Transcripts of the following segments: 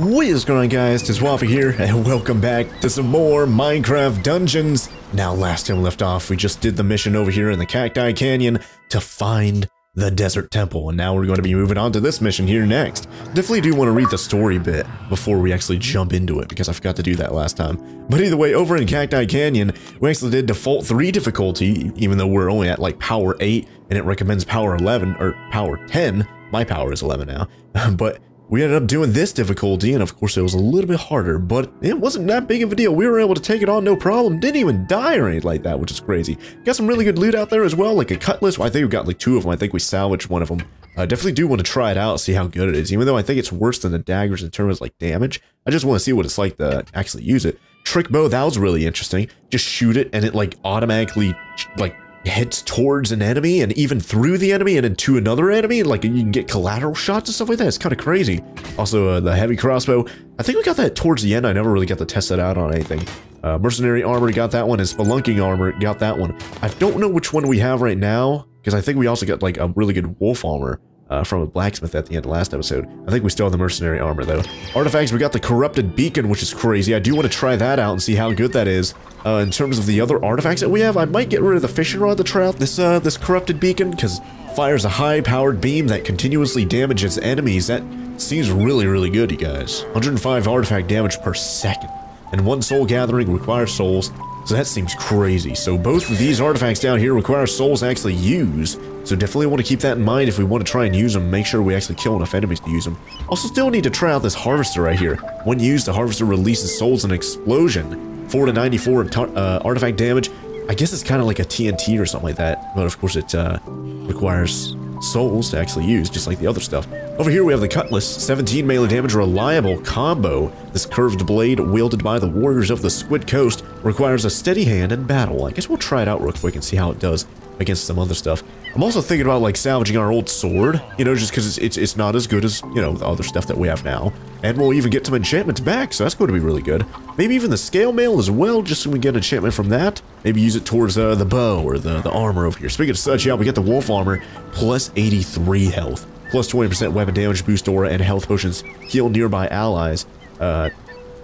What is going on guys, it's Waffle here, and welcome back to some more Minecraft Dungeons. Now last time we left off, we just did the mission over here in the Cacti Canyon to find the Desert Temple, and now we're going to be moving on to this mission here next. Definitely do want to read the story bit before we actually jump into it, because I forgot to do that last time. But either way, over in Cacti Canyon, we actually did default 3 difficulty, even though we're only at like power 8, and it recommends power 11, or power 10. My power is 11 now, but we ended up doing this difficulty, and of course it was a little bit harder, but it wasn't that big of a deal. We were able to take it on no problem, didn't even die or anything like that, which is crazy. Got some really good loot out there as well, like a cutlass. I think we got like two of them. I think we salvaged one of them. I definitely do want to try it out, see how good it is, even though I think it's worse than the daggers in terms of like damage. I just want to see what it's like to actually use it. Trick bow, that was really interesting. Just shoot it and it like automatically like hits towards an enemy and even through the enemy and into another enemy. Like you can get collateral shots and stuff like that. It's kind of crazy. Also, uh, the heavy crossbow. I think we got that towards the end. I never really got to test that out on anything. Uh, mercenary armor got that one and spelunking armor got that one. I don't know which one we have right now because I think we also got like a really good wolf armor uh, from a blacksmith at the end of last episode. I think we still have the mercenary armor though. Artifacts, we got the corrupted beacon, which is crazy. I do want to try that out and see how good that is. Uh, in terms of the other artifacts that we have, I might get rid of the fishing rod to try out this, uh, this corrupted beacon, because fires a high-powered beam that continuously damages enemies. That seems really, really good, you guys. 105 artifact damage per second. And one soul gathering requires souls, so that seems crazy. So both of these artifacts down here require souls to actually use. So definitely want to keep that in mind if we want to try and use them. Make sure we actually kill enough enemies to use them. Also still need to try out this harvester right here. When used, the harvester releases souls in an explosion. 4 to 94 uh, artifact damage. I guess it's kind of like a TNT or something like that. But of course it uh, requires souls to actually use, just like the other stuff. Over here we have the Cutlass, 17 melee damage, reliable combo. This curved blade, wielded by the warriors of the Squid Coast, requires a steady hand in battle. I guess we'll try it out real quick and see how it does against some other stuff. I'm also thinking about like salvaging our old sword, you know, just because it's, it's, it's not as good as, you know, the other stuff that we have now. And we'll even get some enchantments back, so that's going to be really good. Maybe even the scale mail as well, just so we get enchantment from that. Maybe use it towards uh, the bow or the, the armor over here. Speaking of such, yeah, we get the wolf armor, plus 83 health, plus 20% weapon damage boost aura, and health potions heal nearby allies. Uh,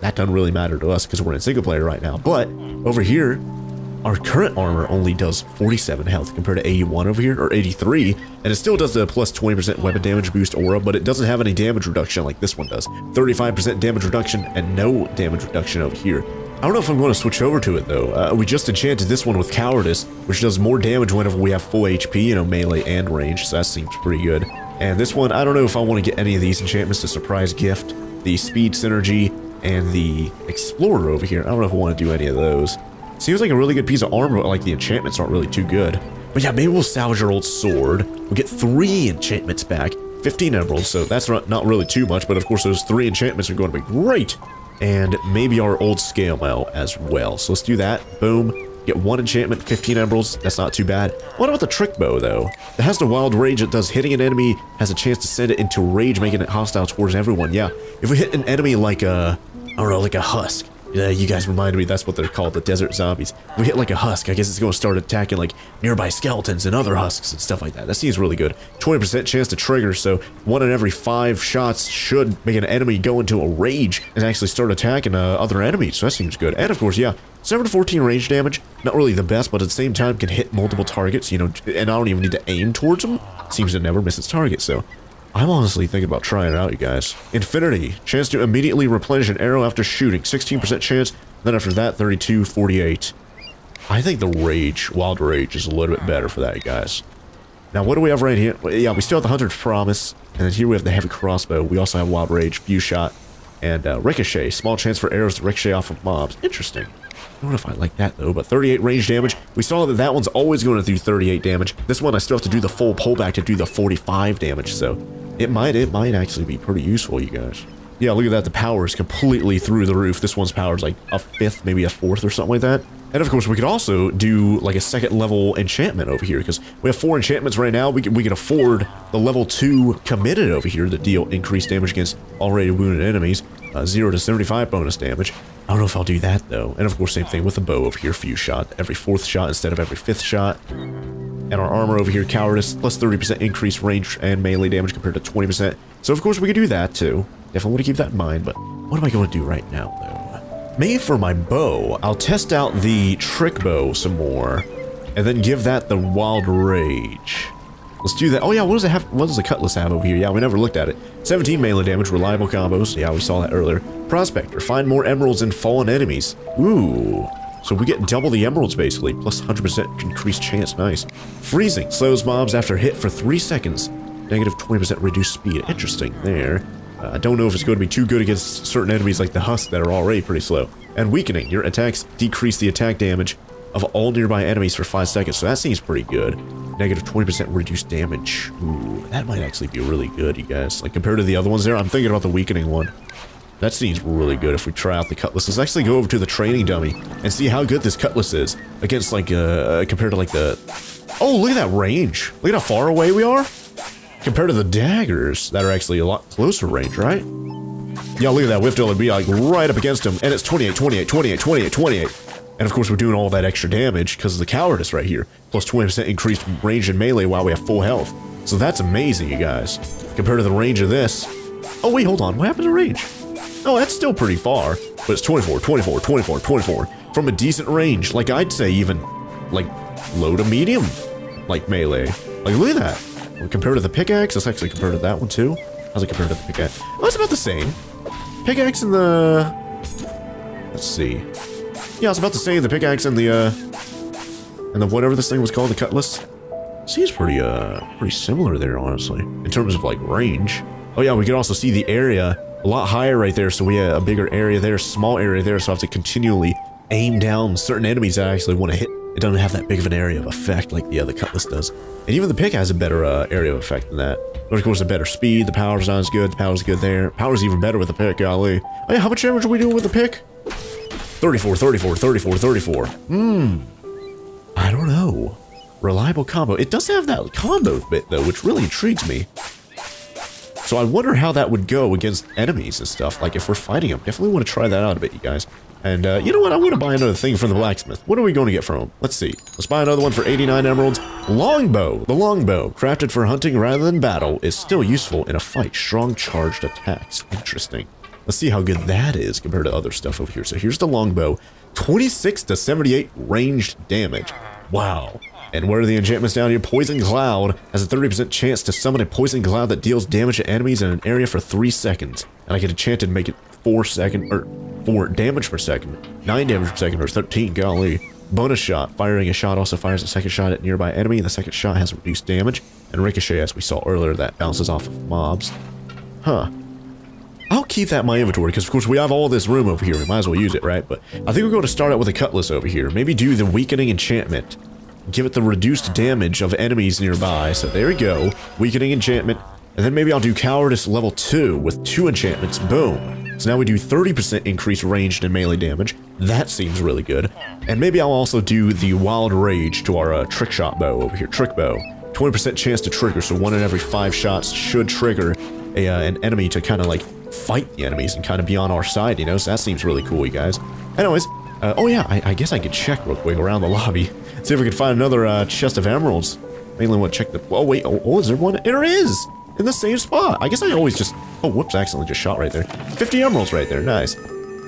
that doesn't really matter to us because we're in single player right now. But over here, our current armor only does 47 health compared to 81 over here, or 83, and it still does the plus 20% weapon damage boost aura, but it doesn't have any damage reduction like this one does. 35% damage reduction and no damage reduction over here. I don't know if I'm going to switch over to it though. Uh, we just enchanted this one with Cowardice, which does more damage whenever we have full HP, you know, melee and range, so that seems pretty good. And this one, I don't know if I want to get any of these enchantments to surprise gift. The Speed Synergy and the Explorer over here, I don't know if I want to do any of those. Seems like a really good piece of armor, but like the enchantments aren't really too good. But yeah, maybe we'll salvage our old sword. We'll get three enchantments back. 15 emeralds, so that's not really too much, but of course those three enchantments are going to be great. And maybe our old scale mail as well. So let's do that. Boom. Get one enchantment, 15 emeralds. That's not too bad. What about the trick bow, though? It has the wild rage. It does hitting an enemy, has a chance to send it into rage, making it hostile towards everyone. Yeah, if we hit an enemy like a, I don't know, like a husk, yeah, you guys reminded me that's what they're called, the desert zombies. We hit like a husk, I guess it's going to start attacking like nearby skeletons and other husks and stuff like that. That seems really good. 20% chance to trigger, so one in every five shots should make an enemy go into a rage and actually start attacking uh, other enemies, so that seems good. And of course, yeah, 7 to 14 range damage, not really the best, but at the same time can hit multiple targets, you know, and I don't even need to aim towards them. Seems to never miss its target, so I'm honestly thinking about trying it out, you guys. Infinity. Chance to immediately replenish an arrow after shooting. 16% chance. Then after that, 32, 48. I think the Rage, Wild Rage, is a little bit better for that, guys. Now, what do we have right here? Yeah, we still have the Hunter's Promise. And then here we have the Heavy Crossbow. We also have Wild Rage, Fuse Shot, and uh, Ricochet. Small chance for arrows to ricochet off of mobs. Interesting. I don't know if I like that though, but 38 range damage. We saw that that one's always going to do 38 damage. This one I still have to do the full pullback to do the 45 damage, so it might, it might actually be pretty useful, you guys. Yeah, look at that. The power is completely through the roof. This one's power is like a fifth, maybe a fourth or something like that. And of course, we could also do like a second level enchantment over here because we have four enchantments right now. We can, we can afford the level two committed over here that deal increased damage against already wounded enemies. Uh, 0 to 75 bonus damage. I don't know if I'll do that though. And of course, same thing with the bow over here. Fuse Shot every fourth shot instead of every fifth shot. And our armor over here, cowardice, plus 30% increased range and melee damage compared to 20%. So of course we could do that too. Definitely want to keep that in mind, but what am I going to do right now, though? Maybe for my bow, I'll test out the trick bow some more, and then give that the wild rage. Let's do that. Oh yeah, what does it have? What does the cutlass have over here? Yeah, we never looked at it. 17 melee damage, reliable combos. Yeah, we saw that earlier. Prospector, find more emeralds in fallen enemies. Ooh. So we get double the emeralds basically, plus 100% increased chance. Nice. Freezing, slows mobs after hit for 3 seconds. Negative 20% reduced speed. Interesting there. Uh, I don't know if it's going to be too good against certain enemies like the Husk that are already pretty slow. And weakening, your attacks decrease the attack damage of all nearby enemies for 5 seconds, so that seems pretty good. Negative 20% reduced damage. Ooh, that might actually be really good, you guys. Like, compared to the other ones there, I'm thinking about the weakening one. That seems really good if we try out the Cutlass. Let's actually go over to the training dummy and see how good this Cutlass is against, like, uh, compared to, like, the... Oh, look at that range. Look at how far away we are compared to the daggers that are actually a lot closer range, right? Yeah, look at that. We have to be, like, right up against him, and it's 28, 28, 28, 28, 28. And of course we're doing all that extra damage because of the cowardice right here. Plus 20% increased range in melee while we have full health. So that's amazing, you guys. Compared to the range of this. Oh wait, hold on. What happened to range? Oh, that's still pretty far. But it's 24, 24, 24, 24. From a decent range. Like I'd say even, like, low to medium. Like melee. Like look at that. Compared to the pickaxe, that's actually compared to that one too. How's it compared to the pickaxe? Oh, it's about the same. Pickaxe and the... Let's see. Yeah, I was about to say the pickaxe and the, uh, and the whatever this thing was called, the cutlass. Seems pretty, uh, pretty similar there, honestly, in terms of, like, range. Oh yeah, we can also see the area a lot higher right there, so we have a bigger area there, small area there, so I have to continually aim down certain enemies I actually want to hit. It doesn't have that big of an area of effect like the other cutlass does. And even the pick has a better uh, area of effect than that. But of course, a better speed, the power's not as good, the power's good there. Power's even better with the pick, golly. Oh yeah, how much damage are we doing with the pick? 34, 34, 34, 34. Hmm. I don't know. Reliable combo. It does have that combo bit, though, which really intrigues me. So I wonder how that would go against enemies and stuff. Like, if we're fighting them. Definitely want to try that out a bit, you guys. And, uh, you know what? I want to buy another thing from the blacksmith. What are we going to get from him? Let's see. Let's buy another one for 89 emeralds. Longbow. The longbow, crafted for hunting rather than battle, is still useful in a fight. Strong charged attacks. Interesting. Let's see how good that is compared to other stuff over here. So here's the longbow. 26 to 78 ranged damage. Wow. And where are the enchantments down here? Poison Cloud has a 30% chance to summon a Poison Cloud that deals damage to enemies in an area for 3 seconds. And I get enchanted to make it 4 second, or 4 damage per second. 9 damage per second, or 13, golly. Bonus shot. Firing a shot also fires a second shot at nearby enemy. and The second shot has reduced damage. And ricochet, as we saw earlier, that bounces off of mobs. Huh. I'll keep that in my inventory, because of course we have all this room over here, we might as well use it, right? But I think we're going to start out with a cutlass over here. Maybe do the weakening enchantment. Give it the reduced damage of enemies nearby, so there we go. Weakening enchantment. And then maybe I'll do cowardice level 2 with two enchantments, boom. So now we do 30% increased ranged and melee damage. That seems really good. And maybe I'll also do the wild rage to our uh, trick shot bow over here, trick bow. 20% chance to trigger, so one in every five shots should trigger a, uh, an enemy to kind of like fight the enemies and kind of be on our side, you know? So that seems really cool, you guys. Anyways, uh, oh yeah, I, I, guess I could check real quick around the lobby. See if we can find another uh, chest of emeralds. Mainly want to check the... Oh, wait. Oh, oh, is there one? There is! In the same spot. I guess I always just... Oh, whoops. I accidentally just shot right there. 50 emeralds right there. Nice.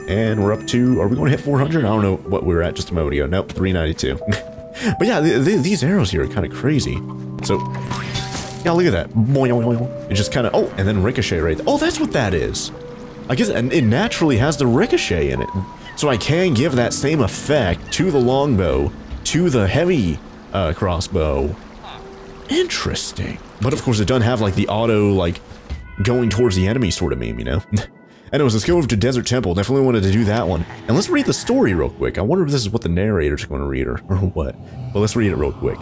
And we're up to... Are we going to hit 400? I don't know what we were at just a moment ago. Nope, 392. but yeah, the, the, these arrows here are kind of crazy. So, yeah, look at that. It just kind of, oh, and then ricochet right there. Oh, that's what that is. I guess and it naturally has the ricochet in it. So I can give that same effect to the longbow, to the heavy uh, crossbow. Interesting. But of course it doesn't have like the auto, like, going towards the enemy sort of meme, you know? and Anyways, let's go over to Desert Temple. Definitely wanted to do that one. And let's read the story real quick. I wonder if this is what the narrator's going to read or, or what. But let's read it real quick.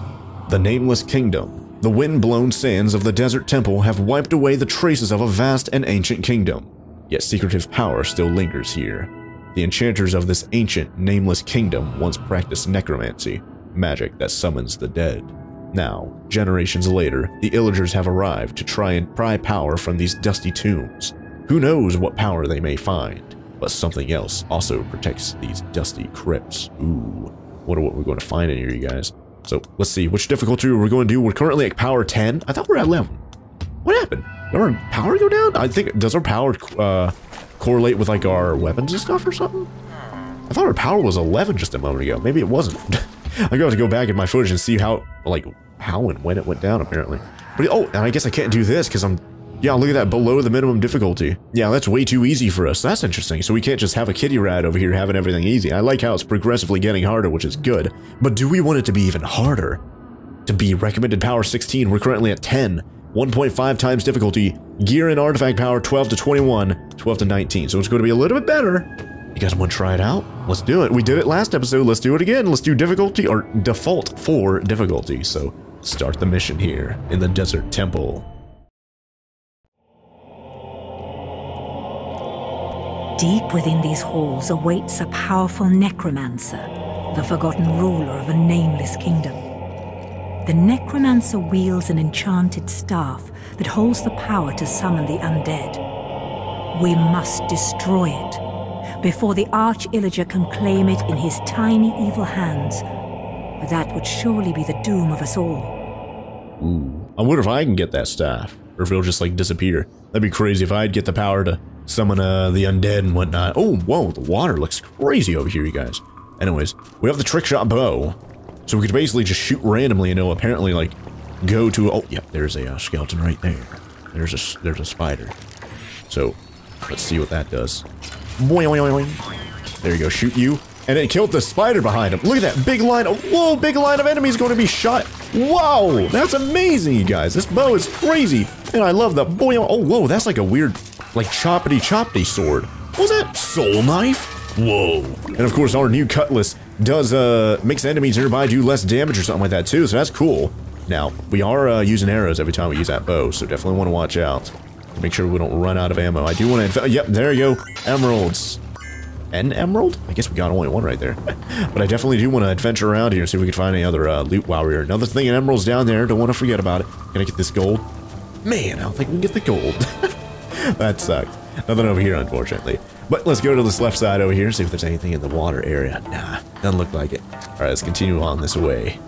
The Nameless Kingdom. The wind-blown sands of the desert temple have wiped away the traces of a vast and ancient kingdom. Yet secretive power still lingers here. The enchanters of this ancient, nameless kingdom once practiced necromancy, magic that summons the dead. Now, generations later, the Illagers have arrived to try and pry power from these dusty tombs. Who knows what power they may find, but something else also protects these dusty crypts. Ooh, wonder what we're going to find in here, you guys. So let's see, which difficulty we're going to do. We're currently at power 10. I thought we are at 11. What happened? Did our power go down? I think, does our power uh, correlate with like our weapons and stuff or something? I thought our power was 11 just a moment ago. Maybe it wasn't. I got to have to go back in my footage and see how, like, how and when it went down, apparently. But, oh, and I guess I can't do this because I'm, yeah, look at that, below the minimum difficulty. Yeah, that's way too easy for us. That's interesting. So we can't just have a kitty rat over here having everything easy. I like how it's progressively getting harder, which is good. But do we want it to be even harder? To be recommended power 16, we're currently at 10. 1.5 times difficulty, gear and artifact power 12 to 21, 12 to 19. So it's going to be a little bit better. You guys want to try it out? Let's do it. We did it last episode. Let's do it again. Let's do difficulty or default for difficulty. So start the mission here in the desert temple. Deep within these halls awaits a powerful necromancer, the forgotten ruler of a nameless kingdom. The necromancer wields an enchanted staff that holds the power to summon the undead. We must destroy it before the Arch Illager can claim it in his tiny evil hands. But that would surely be the doom of us all. Ooh. I wonder if I can get that staff, or if it'll just like disappear. That'd be crazy if I'd get the power to summon uh, the undead and whatnot. Oh, whoa, the water looks crazy over here, you guys. Anyways, we have the trick shot bow. So we could basically just shoot randomly and it'll apparently like go to, oh, yeah, there's a uh, skeleton right there. There's a, there's a spider. So let's see what that does. Boing, boing, boing. There you go, shoot you. And it killed the spider behind him. Look at that big line of, whoa, big line of enemies going to be shot. Wow, that's amazing, you guys. This bow is crazy. And I love the, boy, oh, whoa, that's like a weird like choppity choppity sword. Was that? Soul knife? Whoa. And of course, our new cutlass does, uh, makes enemies nearby do less damage or something like that too, so that's cool. Now, we are, uh, using arrows every time we use that bow, so definitely want to watch out. Make sure we don't run out of ammo. I do want to, yep, there you go. Emeralds. An emerald? I guess we got only one right there. but I definitely do want to adventure around here, and see if we can find any other, uh, loot while we're here. Another thing, an emerald's down there. Don't want to forget about it. I get this gold? Man, I don't think we can get the gold. that sucked. Nothing over here, unfortunately. But let's go to this left side over here, see if there's anything in the water area. Nah, doesn't look like it. Alright, let's continue on this way.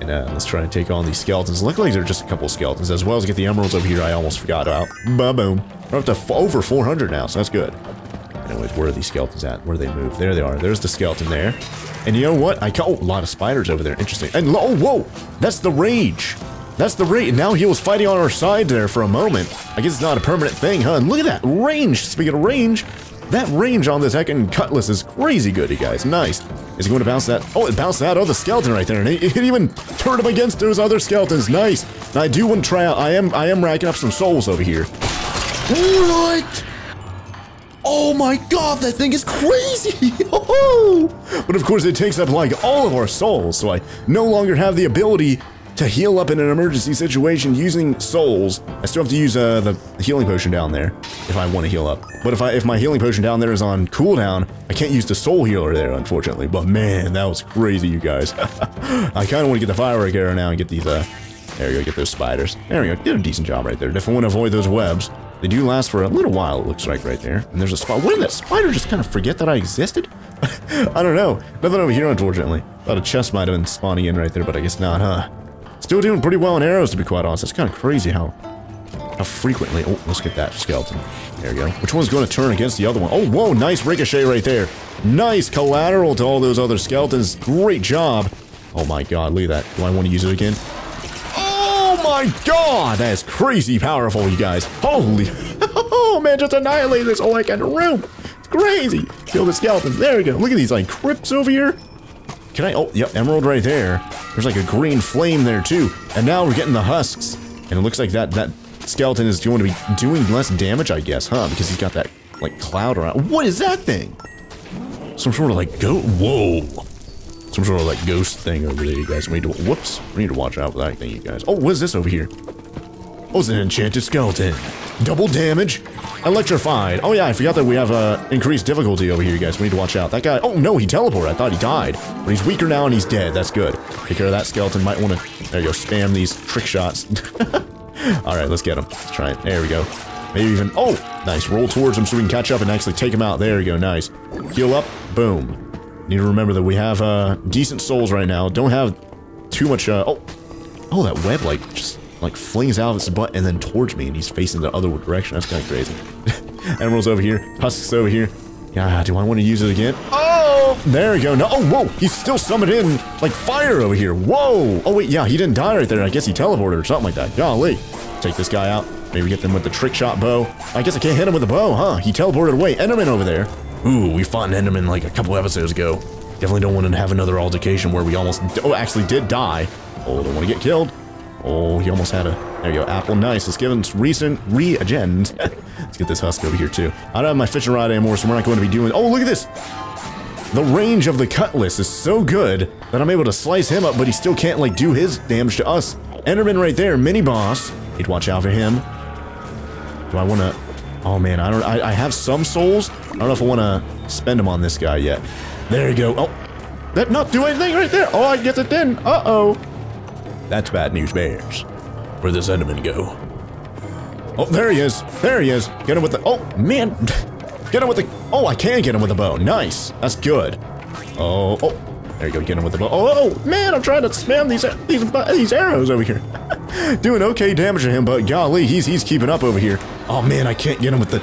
And uh, let's try and take on these skeletons. Look like they're just a couple skeletons, as well as get the emeralds over here I almost forgot about. Ba-boom. We're up to over 400 now, so that's good. Anyways, where are these skeletons at? Where do they move? There they are. There's the skeleton there. And you know what? I oh, a lot of spiders over there. Interesting. And oh, whoa! That's the rage! That's the rate. Now he was fighting on our side there for a moment. I guess it's not a permanent thing, huh? And look at that range. Speaking of range, that range on this heckin' cutlass is crazy good, you guys. Nice. Is he going to bounce that? Oh, it bounced that other skeleton right there, and it, it even turned him against those other skeletons. Nice. I do want to try out. I am, I am racking up some souls over here. What? Oh my god, that thing is crazy! but of course, it takes up like all of our souls, so I no longer have the ability to heal up in an emergency situation using souls. I still have to use uh, the healing potion down there if I want to heal up. But if I if my healing potion down there is on cooldown, I can't use the soul healer there, unfortunately. But man, that was crazy, you guys. I kind of want to get the firework arrow now and get these, uh, there we go, get those spiders. There we go, did a decent job right there. Definitely want to avoid those webs. They do last for a little while, it looks like right there. And there's a spot. What did that spider just kind of forget that I existed? I don't know. Nothing over here, unfortunately. Thought a chest might have been spawning in right there, but I guess not, huh? Still doing pretty well in arrows, to be quite honest. That's kind of crazy how how frequently... Oh, let's get that skeleton. There we go. Which one's going to turn against the other one? Oh, whoa, nice ricochet right there. Nice collateral to all those other skeletons. Great job. Oh my god, look at that. Do I want to use it again? Oh my god, that is crazy powerful, you guys. Holy... oh man, just annihilate this whole like room. It's crazy. Kill the skeletons. There we go. Look at these like crypts over here. Can I? Oh, yep, emerald right there. There's like a green flame there too. And now we're getting the husks. And it looks like that that skeleton is going to be doing less damage, I guess, huh? Because he's got that like cloud around. What is that thing? Some sort of like goat. Whoa. Some sort of like ghost thing over there, you guys. We need to. Whoops. We need to watch out for that thing, you guys. Oh, what is this over here? It's an enchanted skeleton. Double damage. Electrified. Oh yeah, I forgot that we have uh, increased difficulty over here, you guys. We need to watch out. That guy, oh no, he teleported. I thought he died. But he's weaker now and he's dead. That's good. Take care of that skeleton. Might want to, there you go, spam these trick shots. Alright, let's get him. Let's try it. There we go. Maybe even, oh, nice. Roll towards him so we can catch up and actually take him out. There we go, nice. Heal up. Boom. Need to remember that we have uh, decent souls right now. Don't have too much, uh, oh. Oh, that web, like, just like flings out of his butt and then towards me, and he's facing the other direction. That's kind of crazy. Emerald's over here. Husk's over here. Yeah, do I want to use it again? Oh, there we go. No, oh, whoa, he's still summoned in like fire over here. Whoa. Oh, wait, yeah, he didn't die right there. I guess he teleported or something like that. Golly. Take this guy out. Maybe get them with the trick shot bow. I guess I can't hit him with a bow, huh? He teleported away. Enderman over there. Ooh, we fought an Enderman like a couple episodes ago. Definitely don't want to have another altercation where we almost, oh, actually did die. Oh, don't want to get killed. Oh, he almost had a, there you go, apple, nice. Let's give him recent re-agend. Let's get this husk over here too. I don't have my fishing rod anymore, so we're not going to be doing, oh, look at this. The range of the cutlass is so good that I'm able to slice him up, but he still can't, like, do his damage to us. Enderman right there, mini boss. Need to watch out for him. Do I want to... Oh, man, I don't... I, I have some souls. I don't know if I want to spend them on this guy yet. There you go. Oh, that not do anything right there. Oh, I guess it didn't. Uh-oh. That's bad news bears. Where'd this Enderman go? Oh, there he is. There he is. Get him with the... Oh, man. Get him with the... Oh, I can get him with a bow. Nice. That's good. Oh, oh. There you go. Get him with the bow. Oh, oh, oh. man. I'm trying to spam these these, these arrows over here. Doing okay damage to him, but golly, he's he's keeping up over here. Oh, man. I can't get him with the...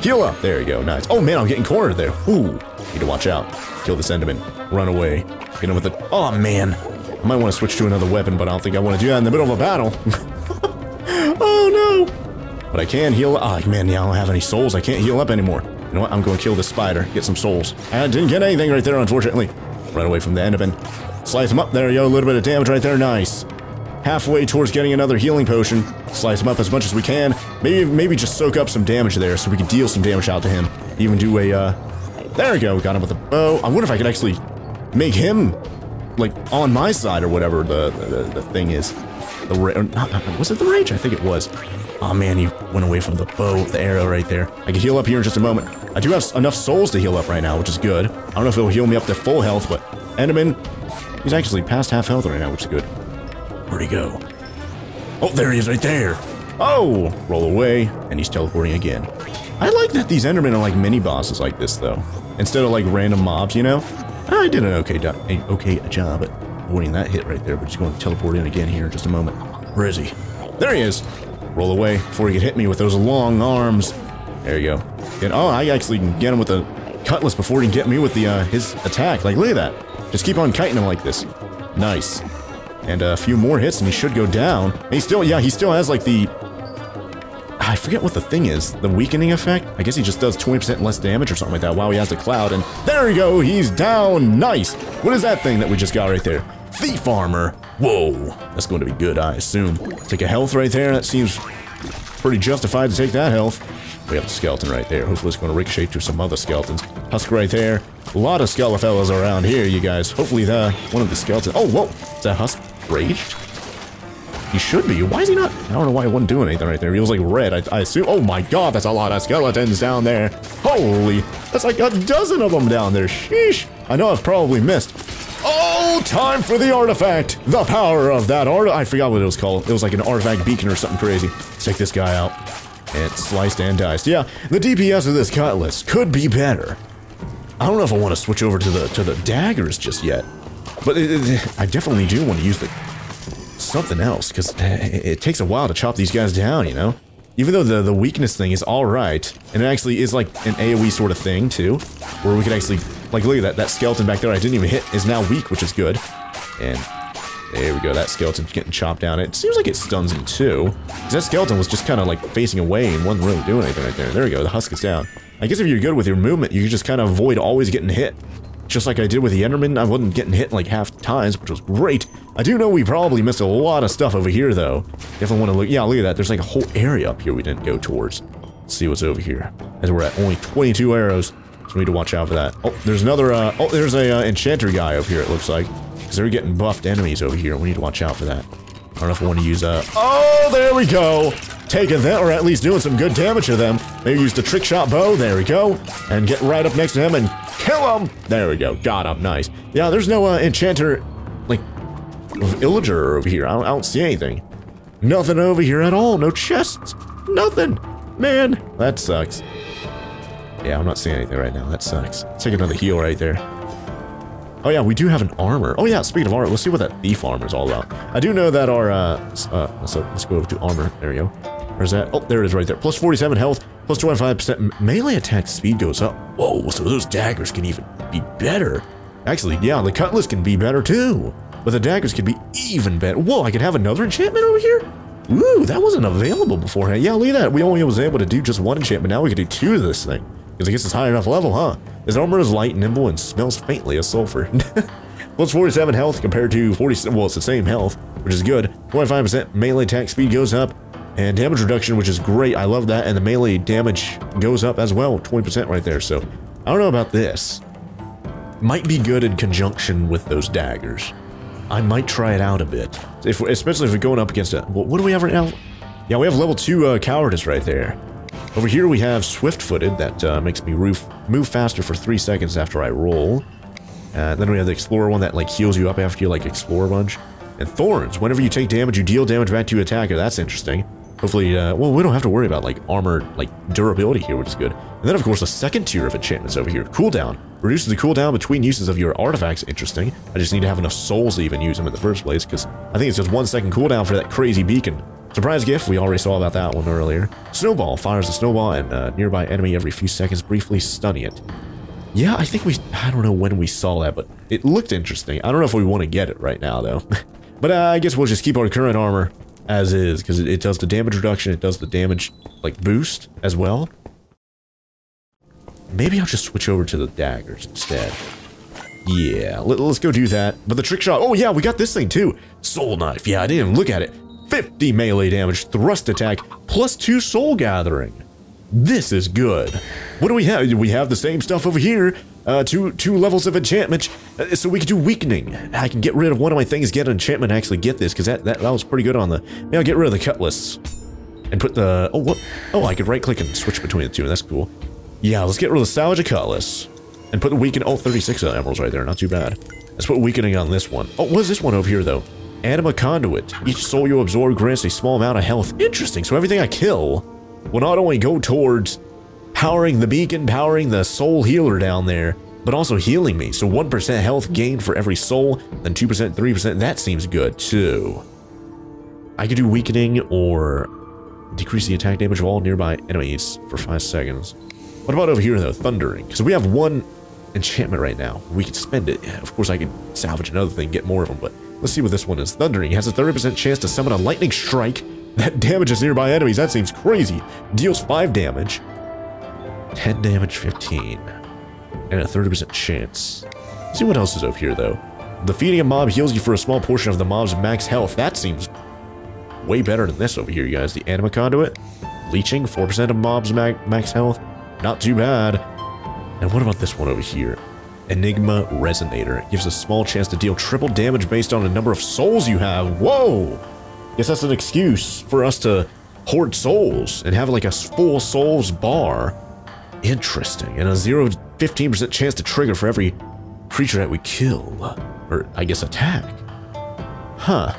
Heal up. There you go. Nice. Oh, man. I'm getting cornered there. Ooh. Need to watch out. Kill this Enderman. Run away. Get him with the... Oh, man. I might want to switch to another weapon, but I don't think I want to do that in the middle of a battle. oh, no. But I can heal... Oh, man, yeah, I don't have any souls. I can't heal up anymore. You know what? I'm going to kill this spider. Get some souls. I didn't get anything right there, unfortunately. Run away from the end of Enderman. Slice him up. There you go. A little bit of damage right there. Nice. Halfway towards getting another healing potion. Slice him up as much as we can. Maybe maybe just soak up some damage there so we can deal some damage out to him. Even do a, uh... There we go. We got him with a bow. I wonder if I could actually make him, like, on my side or whatever the, the, the thing is. The ra Was it the rage? I think it was. Oh man, he went away from the bow, the arrow right there. I can heal up here in just a moment. I do have enough souls to heal up right now, which is good. I don't know if it'll heal me up to full health, but Enderman, he's actually past half health right now, which is good. Where'd he go? Oh, there he is right there. Oh, roll away, and he's teleporting again. I like that these Endermen are like mini bosses like this, though. Instead of like random mobs, you know? I did an okay, okay job at avoiding that hit right there, but he's going to teleport in again here in just a moment. Where is he? There he is. Roll away before he can hit me with those long arms. There you go. And, oh, I actually can get him with a cutlass before he can get me with the uh, his attack. Like, look at that. Just keep on kiting him like this. Nice. And a few more hits and he should go down. And he still, yeah, he still has like the... Ah, I forget what the thing is. The weakening effect? I guess he just does 20% less damage or something like that while he has the cloud. And there we go. He's down. Nice. What is that thing that we just got right there? Thief armor. Whoa. That's going to be good, I assume. Take a health right there. That seems pretty justified to take that health. We have a skeleton right there. Hopefully it's going to ricochet to some other skeletons. Husk right there. A lot of skelefellas around here, you guys. Hopefully the one of the skeletons... Oh, whoa! Is that Husk raged? He should be. Why is he not? I don't know why he wasn't doing anything right there. He was like red. I, I assume. Oh my god, that's a lot of skeletons down there. Holy. That's like a dozen of them down there. Sheesh. I know I've probably missed. Oh, time for the artifact. The power of that art. I forgot what it was called. It was like an artifact beacon or something crazy. Let's take this guy out. And sliced and diced. Yeah, the DPS of this cutlass could be better. I don't know if I want to switch over to the to the daggers just yet. But it, it, I definitely do want to use the something else, because eh, it, it takes a while to chop these guys down, you know? Even though the, the weakness thing is alright, and it actually is like an AoE sort of thing, too, where we could actually, like, look at that, that skeleton back there I didn't even hit is now weak, which is good. And there we go, that skeleton's getting chopped down. It seems like it stuns him, too. That skeleton was just kind of, like, facing away and wasn't really doing anything right there. There we go, the husk is down. I guess if you're good with your movement, you can just kind of avoid always getting hit. Just like I did with the Enderman, I wasn't getting hit like half times, which was great. I do know we probably missed a lot of stuff over here, though. Definitely want to look- yeah, look at that. There's like a whole area up here we didn't go towards. Let's see what's over here. As we're at only 22 arrows, so we need to watch out for that. Oh, there's another, uh, oh, there's a uh, enchanter guy over here, it looks like. Because they're getting buffed enemies over here, we need to watch out for that. I don't know if I want to use, uh, oh, there we go! Taking that, or at least doing some good damage to them. Maybe use the trick shot bow, there we go. And get right up next to him and kill him! There we go, got him, nice. Yeah, there's no, uh, enchanter, like, villager over here. I don't, I don't see anything. Nothing over here at all, no chests, nothing. Man, that sucks. Yeah, I'm not seeing anything right now, that sucks. Take another heal right there. Oh yeah, we do have an armor. Oh yeah, speaking of armor, let's see what that thief armor is all about. I do know that our, uh, uh so let's go over to armor. There we go. Where's that? Oh, there it is right there. Plus 47 health, plus 25% melee attack speed goes up. Whoa, so those daggers can even be better. Actually, yeah, the cutlass can be better too. But the daggers can be even better. Whoa, I could have another enchantment over here? Ooh, that wasn't available beforehand. Yeah, look at that. We only was able to do just one enchantment. Now we can do two of this thing. Because I guess it's high enough level, huh? His armor is light, nimble, and smells faintly of sulfur. Plus 47 health compared to 40, well, it's the same health, which is good. 25% melee attack speed goes up, and damage reduction, which is great. I love that, and the melee damage goes up as well, 20% right there. So, I don't know about this. Might be good in conjunction with those daggers. I might try it out a bit. If, especially if we're going up against a... Well, what do we have right now? Yeah, we have level 2 uh, cowardice right there. Over here we have swift-footed. That uh, makes me move, move faster for 3 seconds after I roll. Uh, then we have the explorer one that like heals you up after you like explore a bunch. And thorns. Whenever you take damage, you deal damage back to your attacker. That's interesting. Hopefully, uh, well, we don't have to worry about like armor, like durability here, which is good. And then of course the second tier of enchantments over here, cooldown. Reduces the cooldown between uses of your artifacts, interesting. I just need to have enough souls to even use them in the first place, because I think it's just one second cooldown for that crazy beacon. Surprise gift, we already saw about that one earlier. Snowball fires a snowball and a uh, nearby enemy every few seconds, briefly stunning it. Yeah, I think we, I don't know when we saw that, but it looked interesting. I don't know if we want to get it right now, though. but uh, I guess we'll just keep our current armor as is, because it, it does the damage reduction, it does the damage, like, boost as well. Maybe I'll just switch over to the daggers instead. Yeah, let, us go do that. But the trick shot, oh yeah, we got this thing too. Soul knife, yeah, I didn't look at it. 50 melee damage, thrust attack, plus 2 soul gathering. This is good. What do we have? We have the same stuff over here. Uh, two two levels of enchantment, uh, so we can do weakening. I can get rid of one of my things, get an enchantment, and actually get this, because that, that, that was pretty good on the... Maybe I'll get rid of the cutlass. And put the... Oh, what? Oh, I could right-click and switch between the two, and that's cool. Yeah, let's get rid of the salvage of cutlass. And put the weakening... Oh, 36 emeralds right there, not too bad. Let's put weakening on this one. Oh, what's this one over here, though? Anima Conduit. Each soul you absorb grants a small amount of health. Interesting. So everything I kill will not only go towards powering the beacon, powering the soul healer down there, but also healing me. So 1% health gained for every soul, then 2%, 3%. That seems good too. I could do weakening or decrease the attack damage of all nearby enemies for 5 seconds. What about over here though, thundering? Because we have one enchantment right now. We could spend it. Of course I could salvage another thing, get more of them, but Let's see what this one is. Thundering has a 30% chance to summon a lightning strike that damages nearby enemies. That seems crazy. Deals 5 damage. 10 damage, 15. And a 30% chance. Let's see what else is over here, though. Defeating a mob heals you for a small portion of the mob's max health. That seems way better than this over here, you guys. The Anima Conduit. Leeching, 4% of mob's max health. Not too bad. And what about this one over here? Enigma Resonator. gives a small chance to deal triple damage based on the number of souls you have. Whoa! Guess that's an excuse for us to hoard souls and have like a full souls bar. Interesting. And a 0 15% chance to trigger for every creature that we kill. Or, I guess, attack. Huh.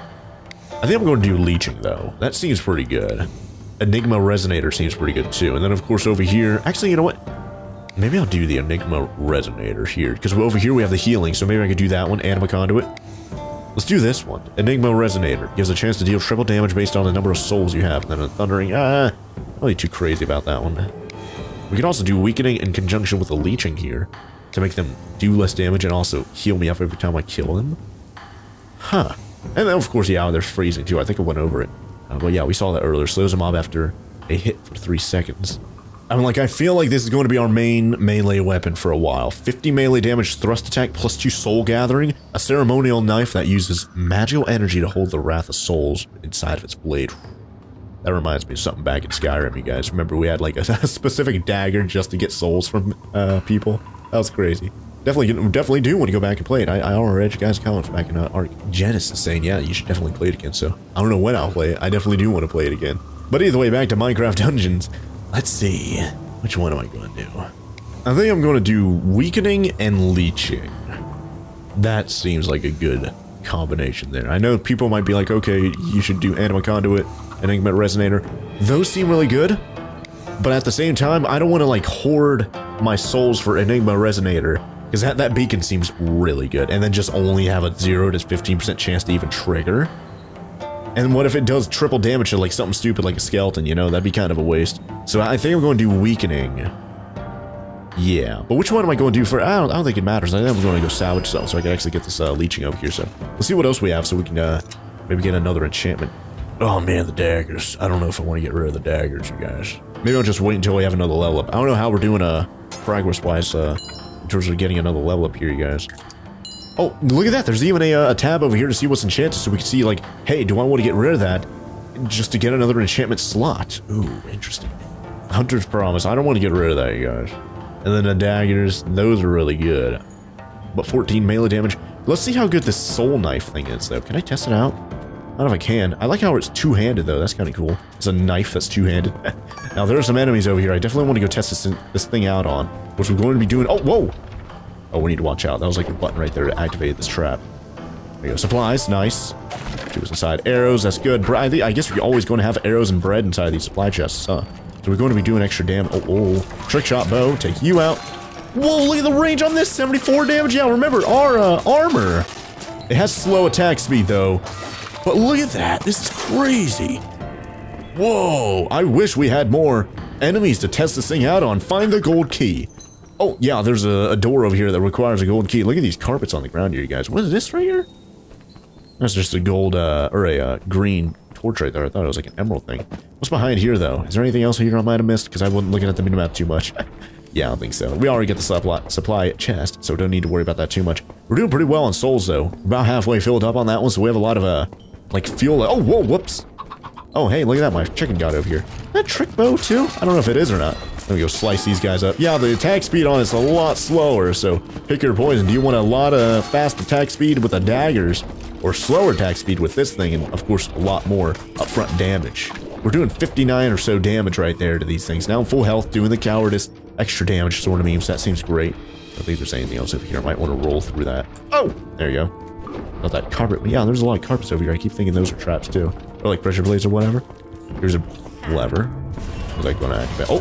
I think I'm going to do leeching, though. That seems pretty good. Enigma Resonator seems pretty good, too. And then, of course, over here... Actually, you know what? Maybe I'll do the Enigma Resonator here, because over here we have the healing, so maybe I could do that one, Anima Conduit. Let's do this one. Enigma Resonator. Gives a chance to deal triple damage based on the number of souls you have. And then a Thundering, ah, really too crazy about that one. We can also do Weakening in conjunction with the Leeching here, to make them do less damage and also heal me up every time I kill them. Huh. And then, of course, yeah, there's freezing too. I think I went over it. Uh, but yeah, we saw that earlier. Slows a mob after a hit for three seconds. I'm like, I feel like this is going to be our main melee weapon for a while. 50 melee damage thrust attack plus 2 soul gathering, a ceremonial knife that uses magical energy to hold the Wrath of Souls inside of its blade. That reminds me of something back in Skyrim, you guys. Remember we had like a, specific dagger just to get souls from uh, people? That was crazy. Definitely, definitely do want to go back and play it. I, I already read you guys' comments back in uh, ARK Genesis saying, yeah, you should definitely play it again. So I don't know when I'll play it. I definitely do want to play it again. But either way, back to Minecraft Dungeons. Let's see. Which one am I going to do? I think I'm going to do Weakening and Leeching. That seems like a good combination there. I know people might be like, okay, you should do Anima Conduit Enigma Resonator. Those seem really good, but at the same time, I don't want to like hoard my souls for Enigma Resonator Because that, that beacon seems really good. And then just only have a 0 to 15% chance to even trigger. And what if it does triple damage to like something stupid like a skeleton, you know? That'd be kind of a waste. So I think I'm going to do weakening. Yeah, but which one am I going to do for? I don't, I don't think it matters. I think I'm going to go salvage stuff so I can actually get this uh, leeching over here. So let's see what else we have so we can uh, maybe get another enchantment. Oh man, the daggers. I don't know if I want to get rid of the daggers, you guys. Maybe I'll just wait until we have another level up. I don't know how we're doing uh, progress-wise uh, in terms of getting another level up here, you guys. Oh, look at that. There's even a, uh, a tab over here to see what's enchanted so we can see like, hey, do I want to get rid of that just to get another enchantment slot? Ooh, interesting. Hunter's Promise. I don't want to get rid of that, you guys. And then the daggers, those are really good. But 14 melee damage. Let's see how good this soul knife thing is, though. Can I test it out? I don't know if I can. I like how it's two-handed, though. That's kind of cool. It's a knife that's two-handed. now, there are some enemies over here. I definitely want to go test this, this thing out on. Which we're going to be doing... Oh, whoa! Oh, we need to watch out. That was like a button right there to activate this trap. There you go. Supplies. Nice. Two inside. Arrows. That's good. I guess we're always going to have arrows and bread inside these supply chests, huh? So we're going to be doing extra damage. Oh, oh. Trick shot bow. Take you out. Whoa, look at the range on this. 74 damage. Yeah, remember, our uh, armor. It has slow attack speed, though. But look at that. This is crazy. Whoa. I wish we had more enemies to test this thing out on. Find the gold key. Oh, yeah, there's a, a door over here that requires a gold key. Look at these carpets on the ground here, you guys. What is this right here? That's just a gold, uh, or a uh, green torch right there. I thought it was like an emerald thing. What's behind here, though? Is there anything else here I might have missed? Because I wasn't looking at the minimap too much. yeah, I don't think so. We already get the supply, supply chest, so don't need to worry about that too much. We're doing pretty well on souls, though. about halfway filled up on that one, so we have a lot of, uh, like, fuel. Oh, whoa, whoops. Oh, hey, look at that. My chicken got over here. that trick bow, too? I don't know if it is or not. Let me go slice these guys up. Yeah, the attack speed on it's a lot slower, so pick your poison. Do you want a lot of fast attack speed with the daggers, or slower attack speed with this thing, and of course a lot more upfront damage. We're doing 59 or so damage right there to these things. Now I'm full health, doing the cowardice, extra damage sort of memes. That seems great. I think there's anything else over here. I might want to roll through that. Oh, there you go. Not that carpet. but Yeah, there's a lot of carpets over here. I keep thinking those are traps too. Or like pressure blades or whatever. Here's a lever. Was I going to activate? Oh,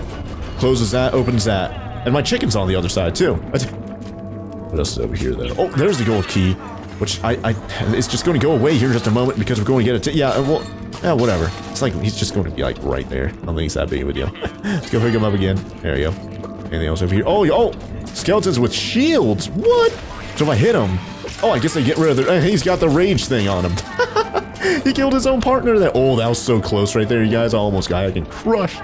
closes that, opens that. And my chicken's on the other side too. What else is over here though? Oh, there's the gold key. Which I, I, it's just going to go away here in just a moment because we're going to get it. Yeah, well, yeah, whatever. It's like he's just going to be like right there. I don't think it's that big of a deal. Let's go pick him up again. There you go. Anything else over here? Oh, oh, skeletons with shields. What? So if I hit him, oh, I guess they get rid of the. He's got the rage thing on him. he killed his own partner there. Oh, that was so close right there, you guys. I almost got I can crush.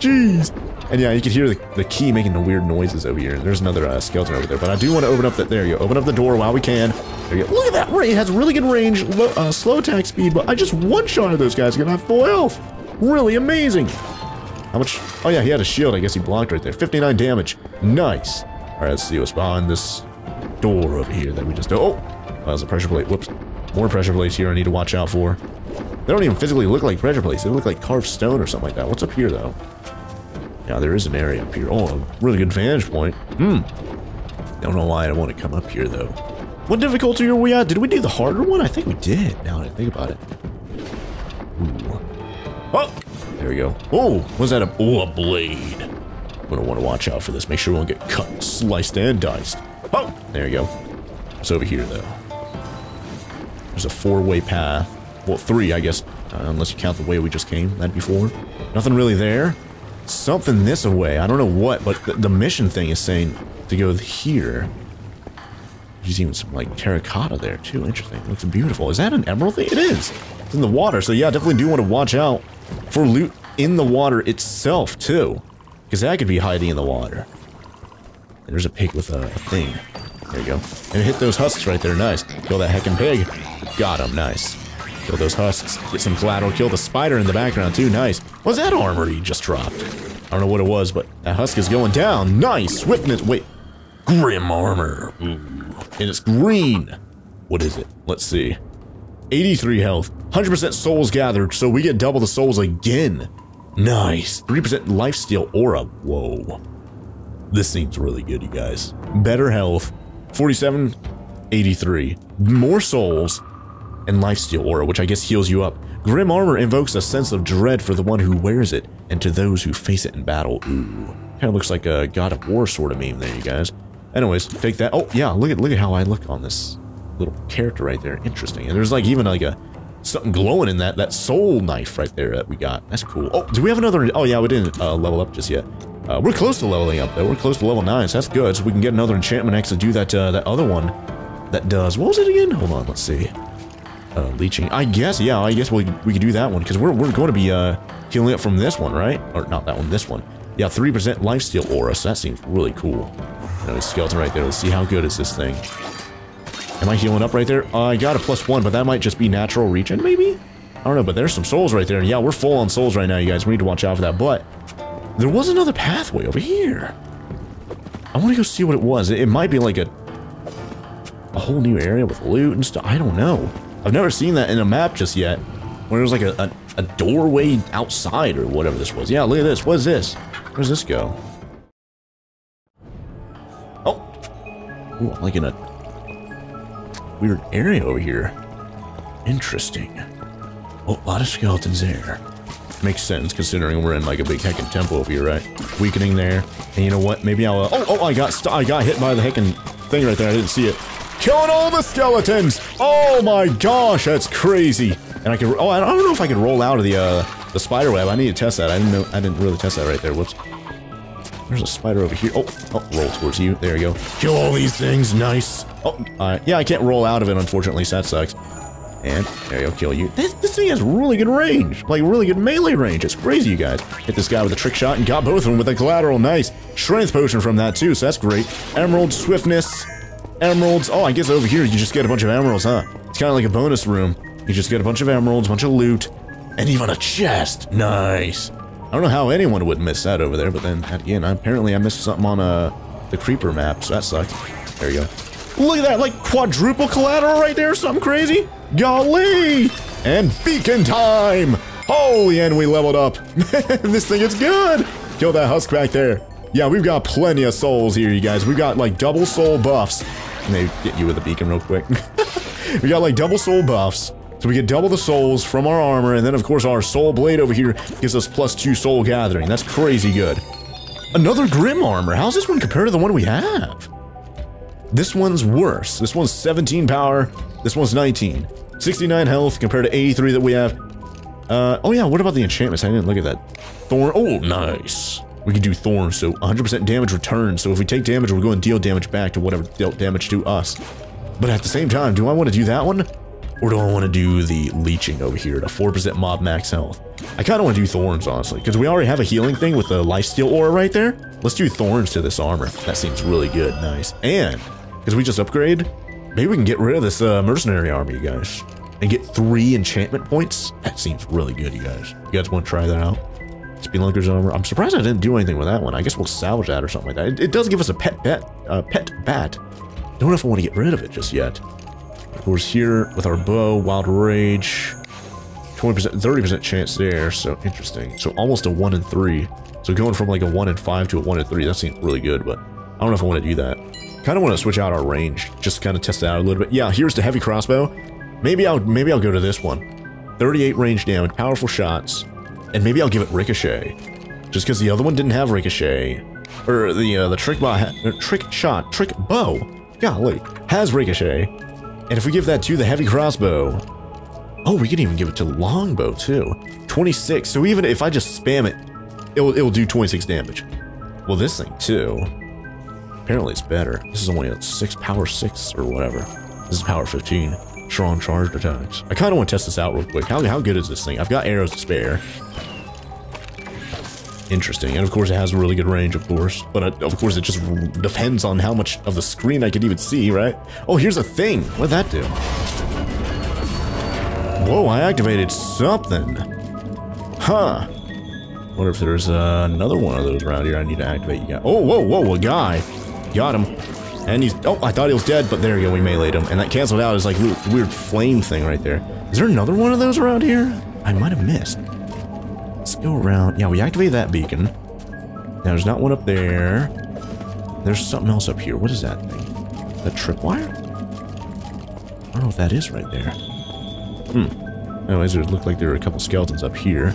Jeez. And yeah, you can hear the, the key making the weird noises over here. There's another uh, skeleton over there, but I do want to open up that. There you go. Open up the door while we can. Look at that. It has really good range, low, uh, slow attack speed, but I just one-shot of those guys gonna have full health. Really amazing. How much? Oh yeah, he had a shield. I guess he blocked right there. 59 damage. Nice. All right, let's see what's behind this door over here that we just. Oh, there's a pressure plate. Whoops. More pressure plates here I need to watch out for. They don't even physically look like pressure plates. They look like carved stone or something like that. What's up here, though? Yeah, there is an area up here. Oh, a really good vantage point. Hmm. Don't know why I want to come up here, though. What difficulty are we at? Did we do the harder one? I think we did, now that I think about it. Ooh. Oh! There we go. Oh, was that a... Oh, a blade. I'm gonna want to watch out for this. Make sure we don't get cut, sliced, and diced. Oh! There you go. It's over here, though. There's a four-way path. Well, three, I guess. Uh, unless you count the way we just came. That'd be four. Nothing really there something this way. I don't know what, but the, the mission thing is saying to go here. There's even some like terracotta there too. Interesting. Looks beautiful. Is that an emerald thing? It is. It's in the water, so yeah, definitely do want to watch out for loot in the water itself too, because that could be hiding in the water. There's a pig with a, a thing. There you go. And hit those husks right there. Nice. Kill that heckin' pig. Got him. Nice. Kill those husks. Get some collateral. Kill the spider in the background, too. Nice. What's that armor he just dropped? I don't know what it was, but that husk is going down. Nice. Swiftness. Wait. Grim armor. Ooh. And it's green. What is it? Let's see. 83 health. 100% souls gathered, so we get double the souls again. Nice. 3% lifesteal aura. Whoa. This seems really good, you guys. Better health. 47, 83. More souls, and Lifesteal Aura, which I guess heals you up. Grim Armor invokes a sense of dread for the one who wears it, and to those who face it in battle. Ooh. Kind of looks like a God of War sort of meme there, you guys. Anyways, take that. Oh, yeah, look at look at how I look on this little character right there. Interesting. And there's like even like a something glowing in that that soul knife right there that we got. That's cool. Oh, do we have another? Oh yeah, we didn't uh, level up just yet. Uh, we're close to leveling up though. We're close to level nine, so that's good. So we can get another enchantment next to do that uh, that other one that does. What was it again? Hold on, let's see. Uh, leeching. I guess yeah. I guess we we could do that one because we're we're going to be uh healing up from this one, right? Or not that one. This one. Yeah, 3% lifesteal aura, so that seems really cool. You skeleton right there. Let's see how good is this thing. Am I healing up right there? Uh, I got a plus one, but that might just be natural regen, maybe? I don't know, but there's some souls right there. Yeah, we're full on souls right now, you guys. We need to watch out for that. But there was another pathway over here. I want to go see what it was. It, it might be like a a whole new area with loot and stuff. I don't know. I've never seen that in a map just yet. Where there's like a, a, a doorway outside or whatever this was. Yeah, look at this. What is this? Where does this go? Oh! Ooh, I'm like in a weird area over here. Interesting. Oh, a lot of skeletons there. Makes sense considering we're in like a big heckin' temple over here, right? Weakening there. And you know what? Maybe I'll. Uh, oh, oh! I got I got hit by the heckin' thing right there. I didn't see it. Killing all the skeletons! Oh my gosh, that's crazy. And I can. Oh, I don't know if I can roll out of the uh, the spider web. I need to test that. I didn't know. I didn't really test that right there. Whoops. There's a spider over here. Oh, oh, roll towards you. There you go. Kill all these things. Nice. Oh, uh, yeah, I can't roll out of it, unfortunately, so that sucks. And there go, kill you. This, this thing has really good range. Like, really good melee range. It's crazy, you guys. Hit this guy with a trick shot and got both of them with a collateral. Nice. Strength potion from that, too, so that's great. Emerald, swiftness, emeralds. Oh, I guess over here you just get a bunch of emeralds, huh? It's kind of like a bonus room. You just get a bunch of emeralds, a bunch of loot, and even a chest. Nice. I don't know how anyone would miss that over there, but then again, apparently I missed something on uh, the creeper map, so that sucks. There you go. Look at that, like quadruple collateral right there, something crazy. Golly! And beacon time! Holy, and we leveled up. this thing is good. Kill that husk back there. Yeah, we've got plenty of souls here, you guys. We've got like double soul buffs. Let me get you with a beacon real quick. we got like double soul buffs. So we get double the souls from our armor, and then of course our soul blade over here gives us plus two soul gathering. That's crazy good. Another grim armor. How's this one compared to the one we have? This one's worse. This one's 17 power. This one's 19. 69 health compared to 83 that we have. Uh, oh yeah, what about the enchantments? I didn't look at that. Thorn. Oh, nice. We can do thorn, so 100% damage return. So if we take damage, we're going to deal damage back to whatever dealt damage to us. But at the same time, do I want to do that one? Or do I want to do the leeching over here to 4% mob max health? I kind of want to do thorns, honestly, because we already have a healing thing with the lifesteal aura right there. Let's do thorns to this armor. That seems really good. Nice. And, because we just upgrade, maybe we can get rid of this uh, mercenary army, you guys, and get three enchantment points. That seems really good, you guys. You guys want to try that out? Spelunker's armor. I'm surprised I didn't do anything with that one. I guess we'll salvage that or something like that. It, it does give us a pet bat. Uh, pet bat. Don't know if I want to get rid of it just yet. Of course, here with our bow, Wild Rage, 20%, 30% chance there, so interesting. So almost a 1 in 3. So going from like a 1 in 5 to a 1 in 3, that seems really good, but I don't know if I want to do that. Kind of want to switch out our range, just kind of test it out a little bit. Yeah, here's the heavy crossbow. Maybe I'll maybe I'll go to this one. 38 range damage, powerful shots, and maybe I'll give it ricochet. Just because the other one didn't have ricochet. Or the uh, the trick bow, uh, trick shot, trick bow, golly, has ricochet. And if we give that to the heavy crossbow, oh, we can even give it to longbow too. 26, so even if I just spam it, it'll, it'll do 26 damage. Well, this thing too. Apparently it's better. This is only a 6 power 6 or whatever. This is power 15. Strong charged attacks. I kind of want to test this out real quick. How, how good is this thing? I've got arrows to spare. Interesting. And of course it has really good range, of course. But uh, of course it just depends on how much of the screen I can even see, right? Oh, here's a thing. What'd that do? Whoa, I activated something. Huh. Wonder if there's uh, another one of those around here I need to activate. Yeah. Oh, whoa, whoa, a guy. Got him. And he's... Oh, I thought he was dead, but there you go, we meleeed him. And that canceled out his, like, weird, flame thing right there. Is there another one of those around here? I might have missed. Let's go around. Yeah, we activated that beacon. Now, there's not one up there. There's something else up here. What is that thing? That tripwire? I don't know if that is right there. Hmm. Anyways, it looked like there were a couple skeletons up here.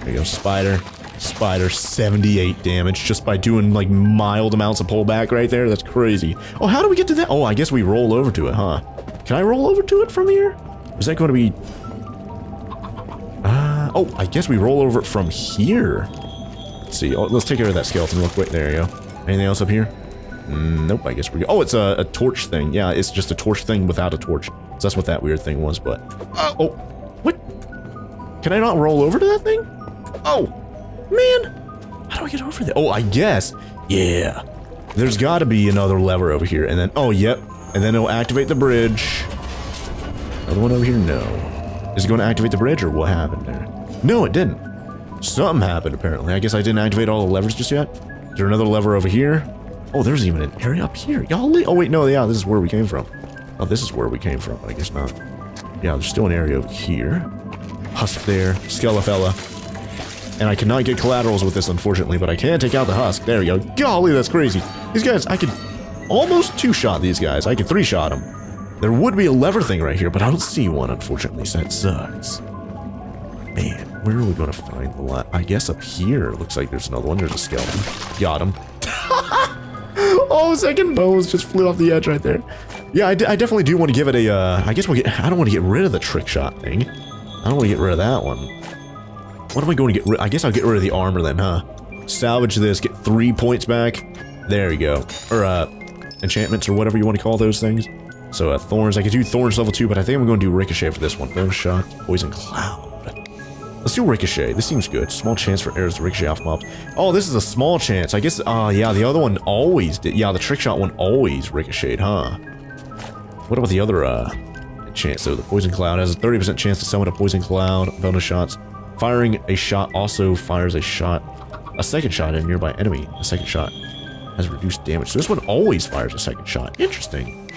There you go, spider. Spider, 78 damage just by doing like mild amounts of pullback right there. That's crazy. Oh, how do we get to that? Oh, I guess we roll over to it, huh? Can I roll over to it from here? Is that going to be... Uh, oh, I guess we roll over it from here. Let's see. Oh, let's take care of that skeleton real quick. There you go. Anything else up here? Mm, nope, I guess we... Oh, it's a, a, torch thing. Yeah, it's just a torch thing without a torch. So that's what that weird thing was, but... Uh, oh, what? Can I not roll over to that thing? Man. How do I get over there? Oh, I guess. Yeah. There's got to be another lever over here. And then, oh, yep. And then it'll activate the bridge. Another one over here? No. Is it going to activate the bridge or what happened there? No, it didn't. Something happened, apparently. I guess I didn't activate all the levers just yet. Is there another lever over here? Oh, there's even an area up here. Y'all, oh wait, no, yeah, this is where we came from. Oh, this is where we came from, I guess not. Yeah, there's still an area over here. Husk there, Skelefella. And I cannot get collaterals with this, unfortunately, but I can take out the husk. There we go. Golly, that's crazy. These guys, I could almost two-shot these guys. I could three-shot them. There would be a lever thing right here, but I don't see one, unfortunately, so that sucks. Man, where are we going to find the lot? I guess up here. Looks like there's another one. There's a skeleton. Got him. oh, second bones just flew off the edge right there. Yeah, I, definitely do want to give it a, uh, I guess we'll get, I don't want to get rid of the trick shot thing. I don't want to get rid of that one. What am I going to get rid I guess I'll get rid of the armor then, huh? Salvage this, get three points back. There you go. Or, uh, enchantments or whatever you want to call those things. So, uh, thorns, I could do thorns level 2, but I think I'm going to do ricochet for this one. Bonus shot, poison cloud. Let's do Ricochet. This seems good. Small chance for arrows to ricochet off mobs. Oh, this is a small chance. I guess, uh, yeah, the other one always did. Yeah, the trick shot one always ricocheted, huh? What about the other, uh, chance, though? The Poison Cloud has a 30% chance to summon a Poison Cloud. Bonus shots. Firing a shot also fires a shot, a second shot at a nearby enemy. A second shot has reduced damage. So this one always fires a second shot. Interesting.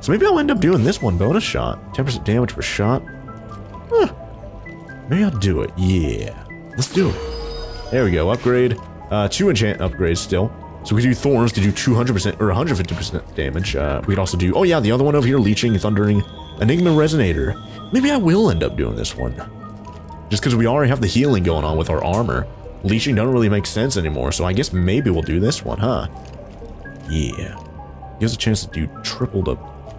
So maybe I'll end up doing this one, bonus shot. 10% damage per shot. Huh. Maybe I'll do it. Yeah. Let's do it. There we go. Upgrade. Uh, two enchant upgrades still. So we could do Thorns to do 200% or 150% damage. Uh, we could also do... Oh yeah, the other one over here, Leeching, Thundering, Enigma Resonator. Maybe I will end up doing this one. Just because we already have the healing going on with our armor. Leeching doesn't really make sense anymore, so I guess maybe we'll do this one, huh? Yeah. Gives a chance to do triple the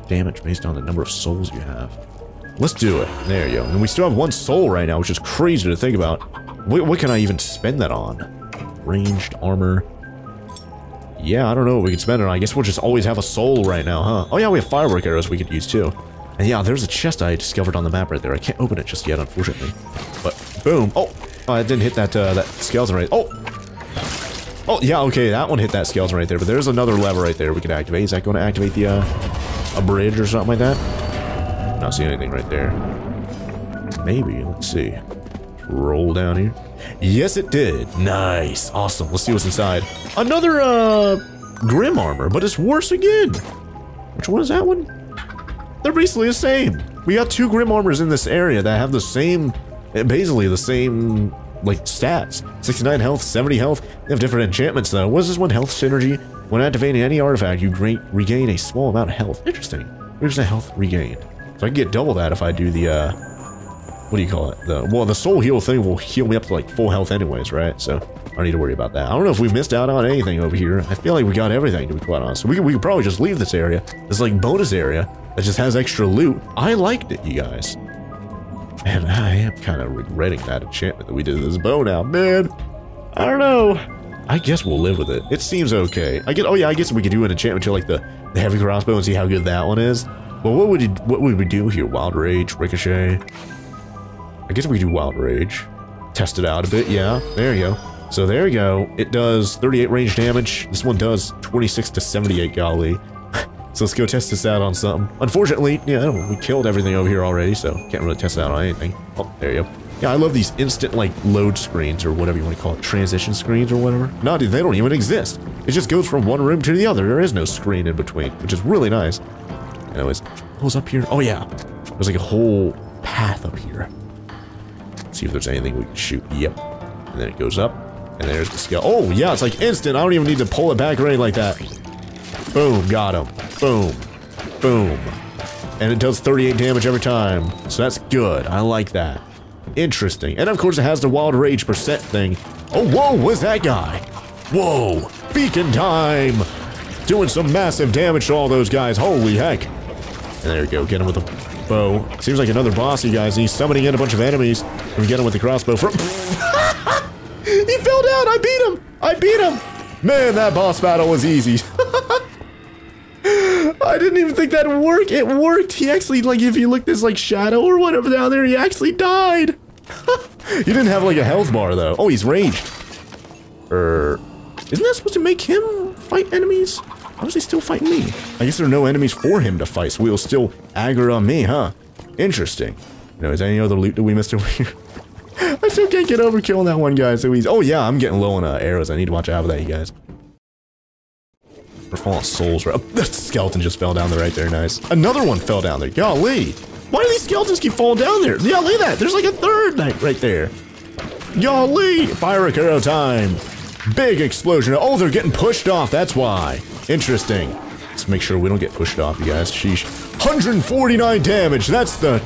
damage based on the number of souls you have. Let's do it. There you go. And we still have one soul right now, which is crazy to think about. What, what can I even spend that on? Ranged armor. Yeah, I don't know what we can spend it on. I guess we'll just always have a soul right now, huh? Oh yeah, we have firework arrows we could use too. And yeah, there's a chest I discovered on the map right there. I can't open it just yet, unfortunately. But boom. Oh, I didn't hit that uh, that skeleton right. Oh, oh yeah, okay, that one hit that skeleton right there. But there's another lever right there we can activate. Is that going to activate the uh, a bridge or something like that? Not seeing anything right there. Maybe. Let's see. Roll down here. Yes, it did. Nice. Awesome. Let's see what's inside. Another, uh, Grim armor, but it's worse again. Which one is that one? They're basically the same. We got two Grim armors in this area that have the same, basically the same, like, stats. 69 health, 70 health. They have different enchantments, though. What is this one? Health synergy. When activating any artifact, you regain a small amount of health. Interesting. Here's the health regain. So I can get double that if I do the, uh, what do you call it? The Well, the soul heal thing will heal me up to like full health anyways, right? So I don't need to worry about that. I don't know if we missed out on anything over here. I feel like we got everything, to be quite honest. We, we could probably just leave this area. This like bonus area that just has extra loot. I liked it, you guys. And I am kind of regretting that enchantment that we did this bow now. Man, I don't know. I guess we'll live with it. It seems okay. I get. Oh yeah, I guess we could do an enchantment to like the, the heavy crossbow and see how good that one is. Well, what would what would we do here? Wild Rage, Ricochet? I guess we could do Wild Rage. Test it out a bit, yeah. There you go. So there you go. It does 38 range damage. This one does 26 to 78, golly. So let's go test this out on something. Unfortunately, yeah, we killed everything over here already, so can't really test it out on anything. Oh, there you go. Yeah, I love these instant, like, load screens, or whatever you want to call it, transition screens or whatever. No, dude, they don't even exist. It just goes from one room to the other. There is no screen in between, which is really nice. Anyways, what was up here? Oh yeah, there's like a whole path up here. Let's see if there's anything we can shoot. Yep. And then it goes up, and there's the scale. Oh yeah, it's like instant. I don't even need to pull it back or anything like that. Boom, got him. Boom, boom. And it does 38 damage every time. So that's good. I like that. Interesting. And of course it has the Wild Rage percent thing Oh, whoa, what's that guy? Whoa, beacon time! Doing some massive damage to all those guys, holy heck. And there you go, get him with a bow. Seems like another boss, you guys. He's summoning in a bunch of enemies. We get him with the crossbow from... he fell down, I beat him! I beat him! Man, that boss battle was easy. I didn't even think that'd work. It worked. He actually, like, if you look this, like, shadow or whatever down there, he actually died. he didn't have, like, a health bar, though. Oh, he's raged. Er, isn't that supposed to make him fight enemies? How is he still fighting me? I guess there are no enemies for him to fight, so he'll still aggro on me, huh? Interesting. You know, is there any other loot that we missed over here? I still can't get over killing that one guy so he's- Oh yeah, I'm getting low on uh, arrows. I need to watch out for that, you guys. We're falling souls right- oh, That skeleton just fell down there right there, nice. Another one fell down there, golly! Why do these skeletons keep falling down there? Yeah, look at that, there's like a third night right there. Golly! Fire arrow time! Big explosion. Oh, they're getting pushed off, that's why. Interesting. Let's make sure we don't get pushed off, you guys. Sheesh. 149 damage, that's the...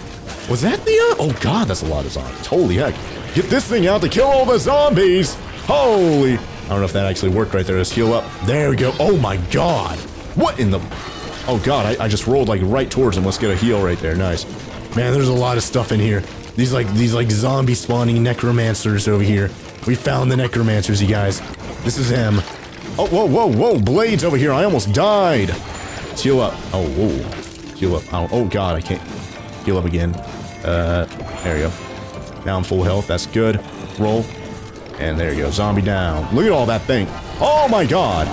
Was that the... Uh, oh god, that's a lot of zombies. Holy heck. Get this thing out to kill all the zombies! Holy... I don't know if that actually worked right there. Let's heal up. There we go. Oh my god. What in the... Oh god, I, I just rolled like right towards him. Let's get a heal right there. Nice. Man, there's a lot of stuff in here. These like these like zombie spawning necromancers over here. We found the necromancers, you guys. This is him. Oh, whoa, whoa, whoa, blades over here. I almost died. Let's heal up. Oh, whoa. Heal up. Oh, oh god, I can't heal up again. Uh, there we go. Now I'm full health. That's good. Roll. And there you go. Zombie down. Look at all that thing. Oh my god.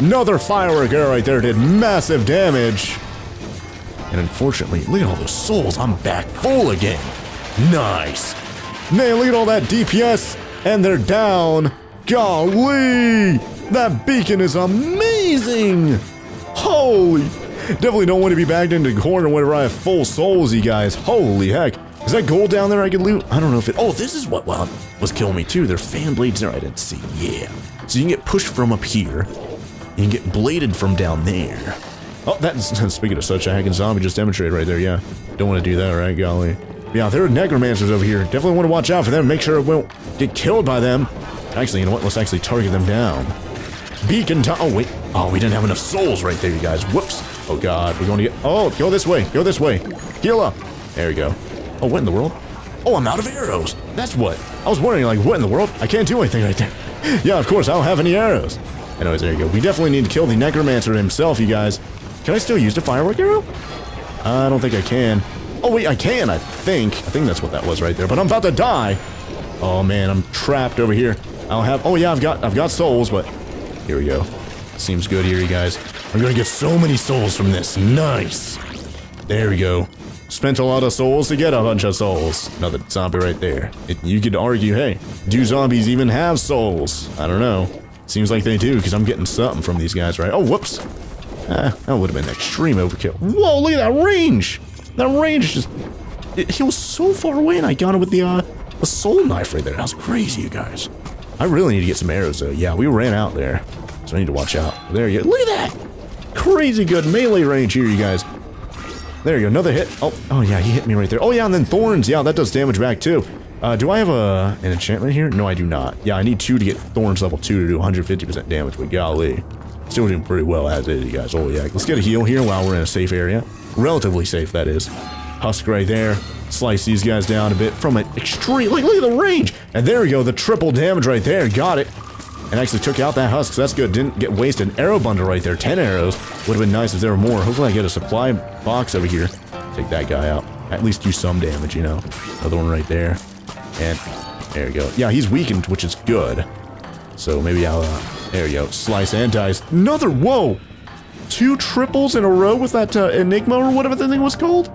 Another firework arrow right there did massive damage. And unfortunately, look at all those souls. I'm back full again. Nice. Man, look at all that DPS. And they're down. Golly. That beacon is amazing. Holy. Definitely don't want to be bagged into the corner whenever I have full souls, you guys. Holy heck. Is that gold down there I could loot? I don't know if it... Oh, this is what well, was killing me too. There are fan blades there I didn't see. Yeah. So you can get pushed from up here. You can get bladed from down there. Oh, that's... Speaking of such, a hacking zombie just demonstrated right there, yeah. Don't want to do that, right? Golly. Yeah, there are necromancers over here. Definitely want to watch out for them. Make sure it won't get killed by them. Actually, you know what? Let's actually target them down. Beacon time. Oh, wait. Oh, we didn't have enough souls right there, you guys. Whoops. Oh, God. We're going to get... Oh, go this way. Go this way. Heal up. There we go. Oh, what in the world? Oh, I'm out of arrows. That's what. I was wondering, like, what in the world? I can't do anything right there. yeah, of course, I don't have any arrows. Anyways, there you go. We definitely need to kill the necromancer himself, you guys. Can I still use the firework arrow? I don't think I can. Oh, wait, I can, I think. I think that's what that was right there. But I'm about to die. Oh, man, I'm trapped over here. I don't have... Oh, yeah, I've got I've got souls, but... Here we go. Seems good here, you guys. I'm gonna get so many souls from this. Nice. There we go. Spent a lot of souls to get a bunch of souls. Another zombie right there. It, you could argue, hey, do zombies even have souls? I don't know. Seems like they do, because I'm getting something from these guys, right? Oh, whoops. Ah, that would have been extreme overkill. Whoa, look at that range! That range just... It, he was so far away, and I got him with the, uh, the soul knife right there. That was crazy, you guys. I really need to get some arrows, though. Yeah, we ran out there. So I need to watch out. There you go. Look at that! Crazy good melee range here, you guys. There you go, another hit. Oh, oh yeah, he hit me right there. Oh yeah, and then thorns. Yeah, that does damage back too. Uh, do I have a an enchantment here? No, I do not. Yeah, I need two to get thorns level two to do 150% damage, but golly. Still doing pretty well as is, you guys. Oh yeah, let's get a heal here while we're in a safe area. Relatively safe, that is. Husk right there. Slice these guys down a bit from an extreme, like, look at the range. And there we go, the triple damage right there. Got it. And actually took out that husk, so that's good. Didn't get wasted. Arrow bundle right there, 10 arrows. Would have been nice if there were more. Hopefully I get a supply box over here. Take that guy out. At least do some damage, you know. Another one right there. And there you go. Yeah, he's weakened, which is good. So maybe I'll, uh, there you go. Slice and dice. Another, whoa! Two triples in a row with that uh, Enigma or whatever the thing was called?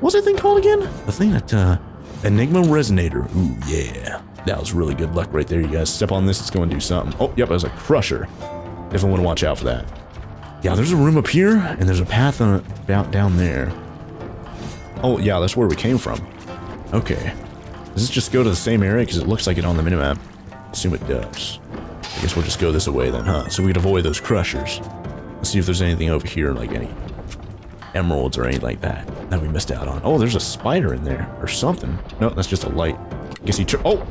What's that thing called again? The thing that, uh, Enigma Resonator. Ooh, yeah. That was really good luck right there, you guys. Step on this, it's going to do something. Oh, yep, it was a crusher. Definitely want to watch out for that. Yeah, there's a room up here, and there's a path on, about down there. Oh, yeah, that's where we came from. Okay. Does this just go to the same area? Because it looks like it on the minimap. Assume it does. I guess we'll just go this way then, huh? So we can avoid those crushers. Let's see if there's anything over here, like any emeralds or anything like that that we missed out on. Oh, there's a spider in there or something. No, that's just a light. I guess he. Oh,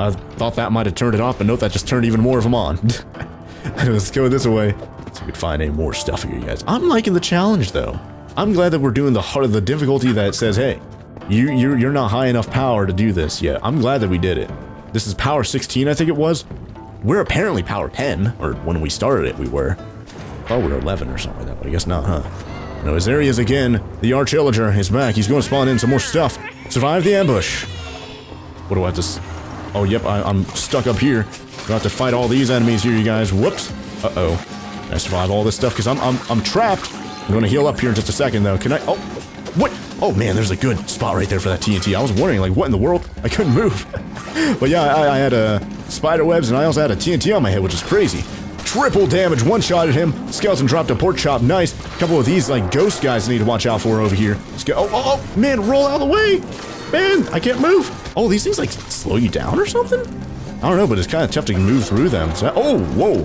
I thought that might have turned it off, but nope, that just turned even more of them on. Let's go this way. So we can find any more stuff here, you guys. I'm liking the challenge, though. I'm glad that we're doing the hard, the difficulty that says, hey, you, you're, you're not high enough power to do this yet. I'm glad that we did it. This is power 16, I think it was. We're apparently power 10, or when we started it, we were. Oh, we were 11 or something like that, but I guess not, huh? No, as there he is again. The Arch Illager is back. He's going to spawn in some more stuff. Survive the ambush. What do I have to... Oh, yep, I, am stuck up here. I have to fight all these enemies here, you guys. Whoops. Uh-oh. I survive all this stuff because I'm, I'm, I'm trapped. I'm to heal up here in just a second, though. Can I... Oh, what? Oh, man, there's a good spot right there for that TNT. I was wondering, like, what in the world? I couldn't move. but yeah, I, I had a spider webs and I also had a TNT on my head, which is crazy. Triple damage, one shot at him. Skeleton dropped a pork chop, nice. Couple of these, like, ghost guys I need to watch out for over here. Ske oh, oh, oh, man, roll out of the way. Man, I can't move. Oh, these things, like, slow you down or something? I don't know, but it's kind of tough to move through them. So, oh, whoa.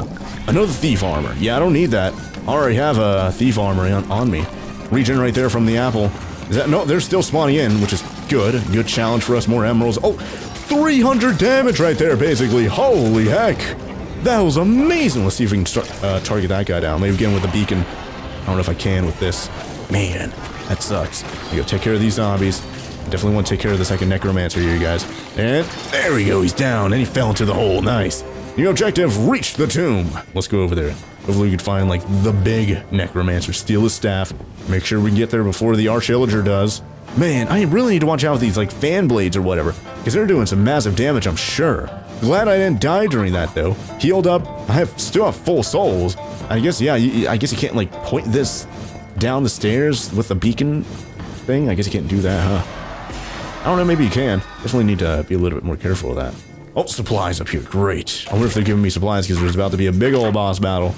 Another thief armor. Yeah, I don't need that. I already have a thief armor on, on me. Regen right there from the apple. Is that, no, they're still spawning in, which is good. Good challenge for us, more emeralds. Oh, 300 damage right there, basically. Holy heck. That was amazing. Let's see if we can start, uh, target that guy down. Maybe again with a beacon. I don't know if I can with this. Man, that sucks. I go take care of these zombies. Definitely want to take care of the second necromancer here, you guys. And there we go. He's down, and he fell into the hole. Nice. New objective, reach the tomb. Let's go over there. Hopefully we can find, like, the big necromancer. Steal his staff. Make sure we get there before the Arch Illager does. Man, I really need to watch out with these, like, fan blades or whatever. Because they're doing some massive damage, I'm sure. Glad I didn't die during that, though. Healed up. I have still have full souls. I guess, yeah, I guess you can't, like, point this down the stairs with the beacon thing. I guess you can't do that, huh? I don't know, maybe you can. Definitely need to be a little bit more careful of that. Oh, supplies up here. Great. I wonder if they're giving me supplies because there's about to be a big old boss battle.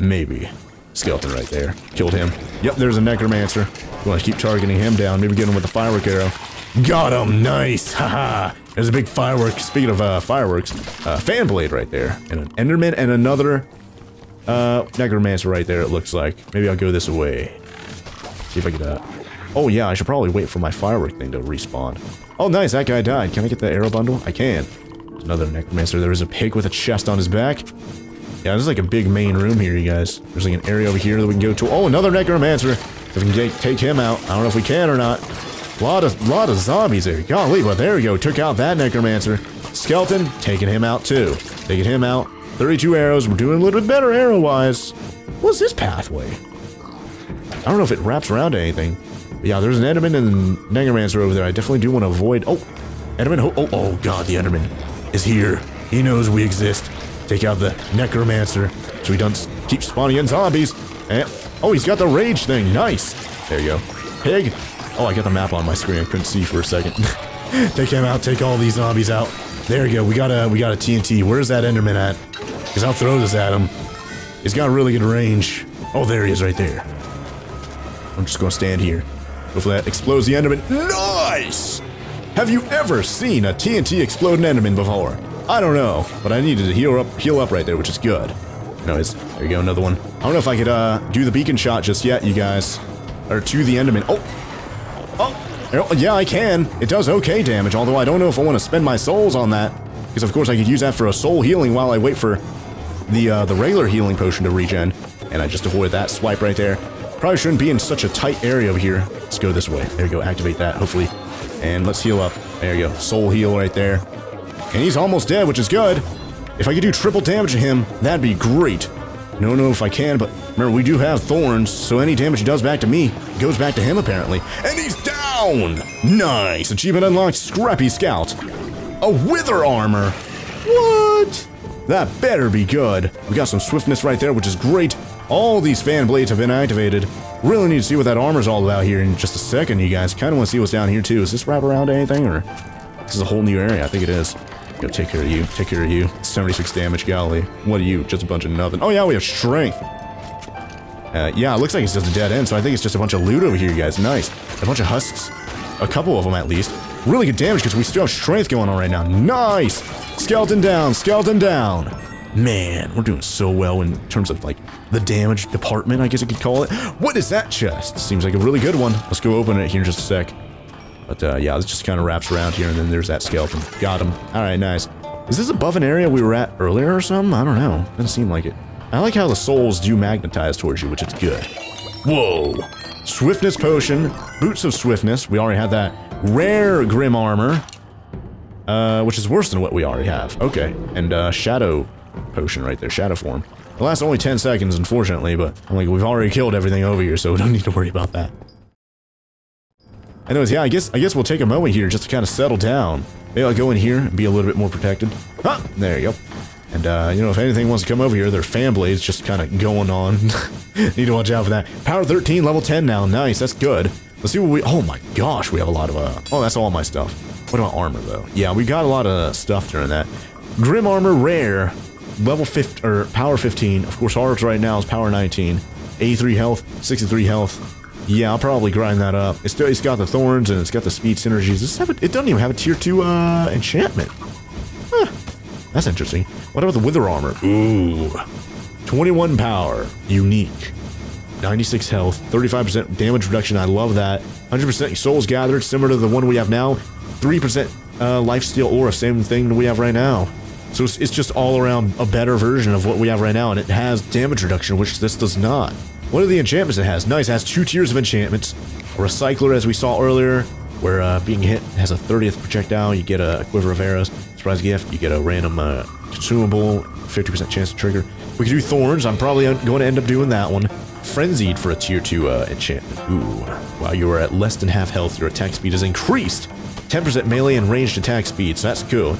Maybe. Skeleton right there. Killed him. Yep, there's a necromancer. We want to keep targeting him down. Maybe get him with a firework arrow. Got him! Nice! Haha! There's a big firework. Speaking of uh, fireworks, uh, fan blade right there, and an Enderman and another uh, necromancer right there. It looks like. Maybe I'll go this way. See if I can. Uh... Oh yeah, I should probably wait for my firework thing to respawn. Oh nice, that guy died. Can I get the arrow bundle? I can. There's another necromancer. There is a pig with a chest on his back. Yeah, there's like a big main room here, you guys. There's like an area over here that we can go to. Oh, another necromancer. If we can take, take him out. I don't know if we can or not. A Lot of, lot of zombies there. Golly, well, there we go. Took out that necromancer. Skeleton, taking him out too. Taking him out. 32 arrows. We're doing a little bit better arrow-wise. What's this pathway? I don't know if it wraps around to anything. Yeah, there's an Enderman and Necromancer over there. I definitely do want to avoid... Oh! Enderman... Oh, oh, oh, God, the Enderman is here. He knows we exist. Take out the Necromancer so we don't keep spawning in zombies. And... Oh, he's got the rage thing. Nice. There you go. Pig, Oh, I got the map on my screen. I couldn't see for a second. take him out. Take all these zombies out. There you go. We got a we got a TNT. Where's that Enderman at? Because I'll throw this at him. He's got really good range. Oh, there he is right there. I'm just gonna stand here. Hopefully that explodes the Enderman. Nice! Have you ever seen a TNT explode an Enderman before? I don't know, but I needed to heal up heal up right there, which is good. Anyways, there you go, another one. I don't know if I could uh do the beacon shot just yet, you guys. Or to the Enderman. Oh, Oh, yeah, I can. It does okay damage, although I don't know if I want to spend my souls on that. Because of course I could use that for a soul healing while I wait for the uh, the regular healing potion to regen. And I just avoid that swipe right there. Probably shouldn't be in such a tight area over here. Let's go this way. There we go, activate that, hopefully. And let's heal up. There you go, soul heal right there. And he's almost dead, which is good. If I could do triple damage to him, that'd be great. No, no, if I can, but remember, we do have thorns, so any damage he does back to me goes back to him, apparently. And he's down! Nice! Achievement unlocked, Scrappy Scout. A Wither Armor! What? That better be good. We got some swiftness right there, which is great. All these fan blades have been activated. Really need to see what that armor's all about here in just a second, you guys. Kind of want to see what's down here, too. Is this wrap around anything, or... This is a whole new area. I think it is. Go take care of you. Take care of you. 76 damage, golly. What are you? Just a bunch of nothing. Oh yeah, we have strength. Uh, yeah, it looks like it's just a dead end, so I think it's just a bunch of loot over here, you guys. Nice. A bunch of husks. A couple of them, at least. Really good damage, because we still have strength going on right now. Nice! Skeleton down, skeleton down. Man, we're doing so well in terms of, like, the damage department, I guess you could call it. What is that chest? Seems like a really good one. Let's go open it here in just a sec. But uh, yeah, this just kind of wraps around here, and then there's that skeleton. Got him. All right, nice. Is this above an area we were at earlier or something? I don't know. Doesn't seem like it. I like how the souls do magnetize towards you, which is good. Whoa. Swiftness potion, boots of swiftness. We already had that. Rare grim armor, uh, which is worse than what we already have. Okay, and uh, shadow potion right there, shadow form. It lasts only 10 seconds, unfortunately, but I'm like, we've already killed everything over here, so we don't need to worry about that. Anyways, yeah, I guess I guess we'll take a moment here just to kind of settle down. Maybe I'll go in here and be a little bit more protected. Huh, there you go. And, uh, you know, if anything wants to come over here, their fan blades just kind of going on. Need to watch out for that. Power 13, level 10 now. Nice, that's good. Let's see what we... Oh my gosh, we have a lot of, uh... Oh, that's all my stuff. What about armor, though? Yeah, we got a lot of stuff during that. Grim armor, rare. Level 5... Or power 15. Of course, ours right now is power 19. 83 health, 63 health. Yeah, I'll probably grind that up. It's, it's got the thorns and it's got the speed synergies. A, it doesn't even have a tier 2 uh, enchantment. Huh. That's interesting. What about the wither armor? Ooh. 21 power. Unique. 96 health. 35% damage reduction. I love that. 100% souls gathered. Similar to the one we have now. 3% uh, lifesteal aura. Same thing we have right now. So it's, it's just all around a better version of what we have right now. And it has damage reduction, which this does not. What are the enchantments it has? Nice, it has two tiers of enchantments. A Recycler, as we saw earlier, where uh, being hit has a 30th projectile, you get a Quiver of Arrows. Surprise gift, you get a random uh, consumable, 50% chance to trigger. We can do Thorns, I'm probably going to end up doing that one. Frenzied for a tier 2 uh, enchantment. Ooh. While you are at less than half health, your attack speed is increased. 10% melee and ranged attack speed, so that's cool.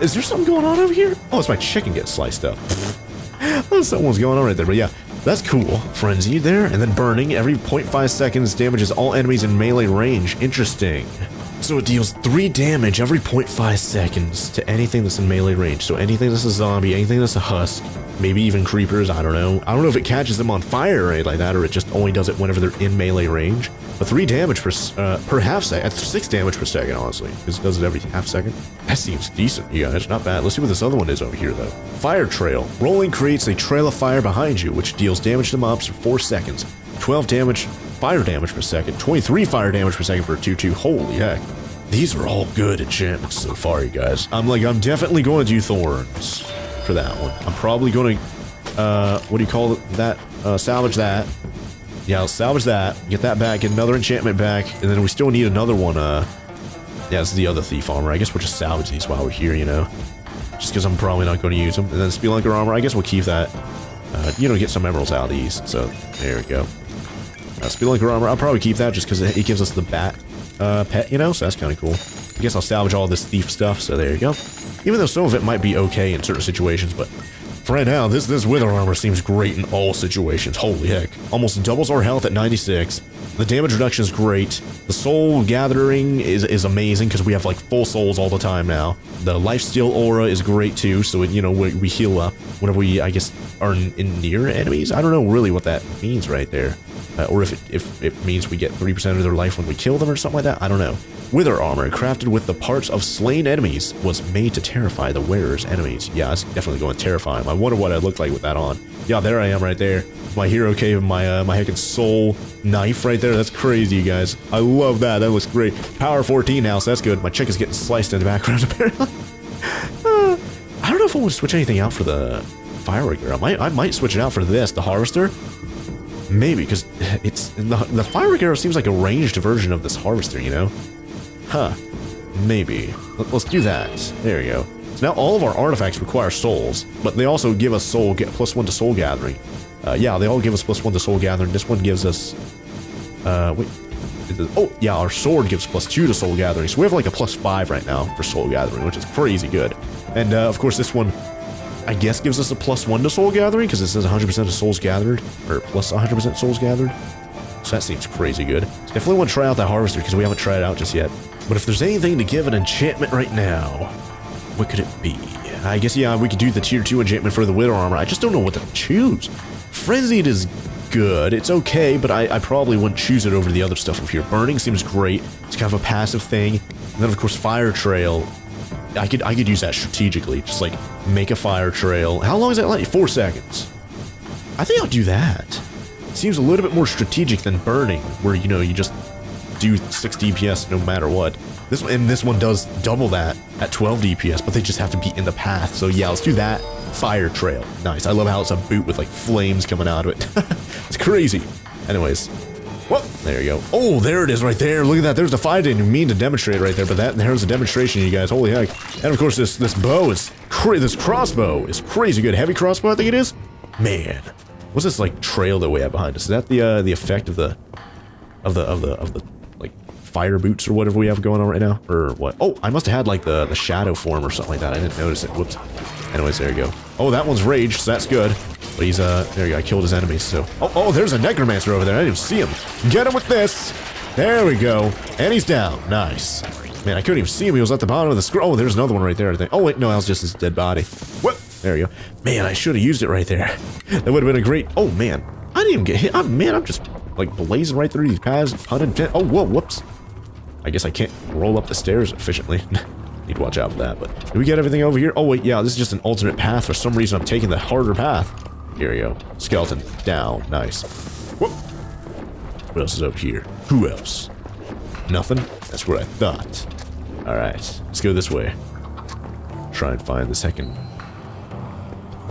Is there something going on over here? Oh, it's my chicken getting sliced up. oh, something's going on right there, but yeah. That's cool. Frenzy there, and then burning. Every 0.5 seconds damages all enemies in melee range. Interesting. So it deals 3 damage every 0.5 seconds to anything that's in melee range. So anything that's a zombie, anything that's a husk, maybe even creepers, I don't know. I don't know if it catches them on fire or anything like that, or it just only does it whenever they're in melee range. But 3 damage per, uh, per half second, 6 damage per second, honestly, because it does it every half second. That seems decent, you guys, not bad. Let's see what this other one is over here, though. Fire Trail. Rolling creates a trail of fire behind you, which deals damage to mobs for 4 seconds. 12 damage, fire damage per second, 23 fire damage per second for a 2-2. Holy heck. These are all good enchantments so far, you guys. I'm like, I'm definitely going to do Thorns that one. I'm probably going to, uh, what do you call? That, uh, salvage that. Yeah, I'll salvage that, get that back, get another enchantment back, and then we still need another one, uh, yeah, this is the other thief armor. I guess we'll just salvage these while we're here, you know? Just because I'm probably not going to use them. And then Spelunker armor, I guess we'll keep that. Uh, you know, get some emeralds out of these. So, there we go. Uh, Spelunker armor, I'll probably keep that just because it gives us the bat uh, pet, you know? So that's kind of cool. I guess I'll salvage all this thief stuff, so there you go. Even though some of it might be okay in certain situations, but for right now, this, this Wither Armor seems great in all situations. Holy heck. Almost doubles our health at 96. The damage reduction is great. The soul gathering is, is amazing because we have like full souls all the time now. The lifesteal aura is great too, so it, you know, we, we heal up whenever we, I guess, are in, near enemies. I don't know really what that means right there. Uh, or if it, if it means we get 3% of their life when we kill them or something like that. I don't know. Wither armor, crafted with the parts of slain enemies, was made to terrify the wearer's enemies. Yeah, that's definitely going to terrify him. I wonder what I look like with that on. Yeah, there I am right there. My hero cave, and my uh, my heckin' soul knife right there. That's crazy, you guys. I love that. That looks great. Power 14 now, so that's good. My chick is getting sliced in the background, apparently. uh, I don't know if I want to switch anything out for the firework I might, I might switch it out for this, the harvester. Maybe, because it's the, the firework arrow seems like a ranged version of this harvester, you know? Huh. Maybe. Let, us do that. There we go. So now all of our artifacts require souls, but they also give us soul get plus one to soul gathering. Uh, yeah, they all give us plus one to soul gathering. This one gives us. Uh, wait. Oh, yeah, our sword gives plus two to soul gathering. So we have like a plus five right now for soul gathering, which is crazy good. And uh, of course, this one, I guess, gives us a plus one to soul gathering because it says 100% of souls gathered, or plus 100% souls gathered. So that seems crazy good. Definitely want to try out that harvester because we haven't tried it out just yet. But if there's anything to give an enchantment right now, what could it be? I guess, yeah, we could do the tier 2 enchantment for the Wither Armor. I just don't know what to choose. Frenzied is good. It's okay, but I, I, probably wouldn't choose it over the other stuff up here. Burning seems great. It's kind of a passive thing. And then, of course, Fire Trail. I could I could use that strategically. Just, like, make a fire trail. How long is that like? Four seconds. I think I'll do that. Seems a little bit more strategic than burning, where, you know, you just do 6 DPS no matter what. This And this one does double that at 12 DPS, but they just have to be in the path. So yeah, let's do that. Fire Trail. Nice. I love how it's a boot with like flames coming out of it. it's crazy. Anyways, well, there you go. Oh, there it is right there. Look at that. There's the fight. I didn't mean to demonstrate right there, but that there's a demonstration, you guys. Holy heck. And of course, this this bow is this crossbow is crazy good. Heavy crossbow, I think it is. Man, what's this like trail that we have behind us? Is that the uh, the effect of the of the of the of the like fire boots or whatever we have going on right now, or what? Oh, I must have had like the the shadow form or something like that. I didn't notice it. Whoops. Anyways, there you go. Oh, that one's rage, so that's good. But he's, uh, there you go, I killed his enemies, so. Oh, oh, there's a Necromancer over there. I didn't even see him. Get him with this. There we go. And he's down. Nice. Man, I couldn't even see him. He was at the bottom of the scroll. Oh, there's another one right there, I think. Oh, wait, no, that was just his dead body. What? There we go. Man, I should have used it right there. That would have been a great... Oh, man. I didn't even get hit. Oh, man, I'm just, like, blazing right through these paths. 110. Oh, whoa, whoops. I guess I can't roll up the stairs efficiently. Need to watch out for that, but... Do we get everything over here? Oh, wait, yeah, this is just an alternate path. For some reason, I'm taking the harder path. Here we go. Skeleton. Down. Nice. Whoop. What else is up here? Who else? Nothing? That's what I thought. Alright. Let's go this way. Try and find the second...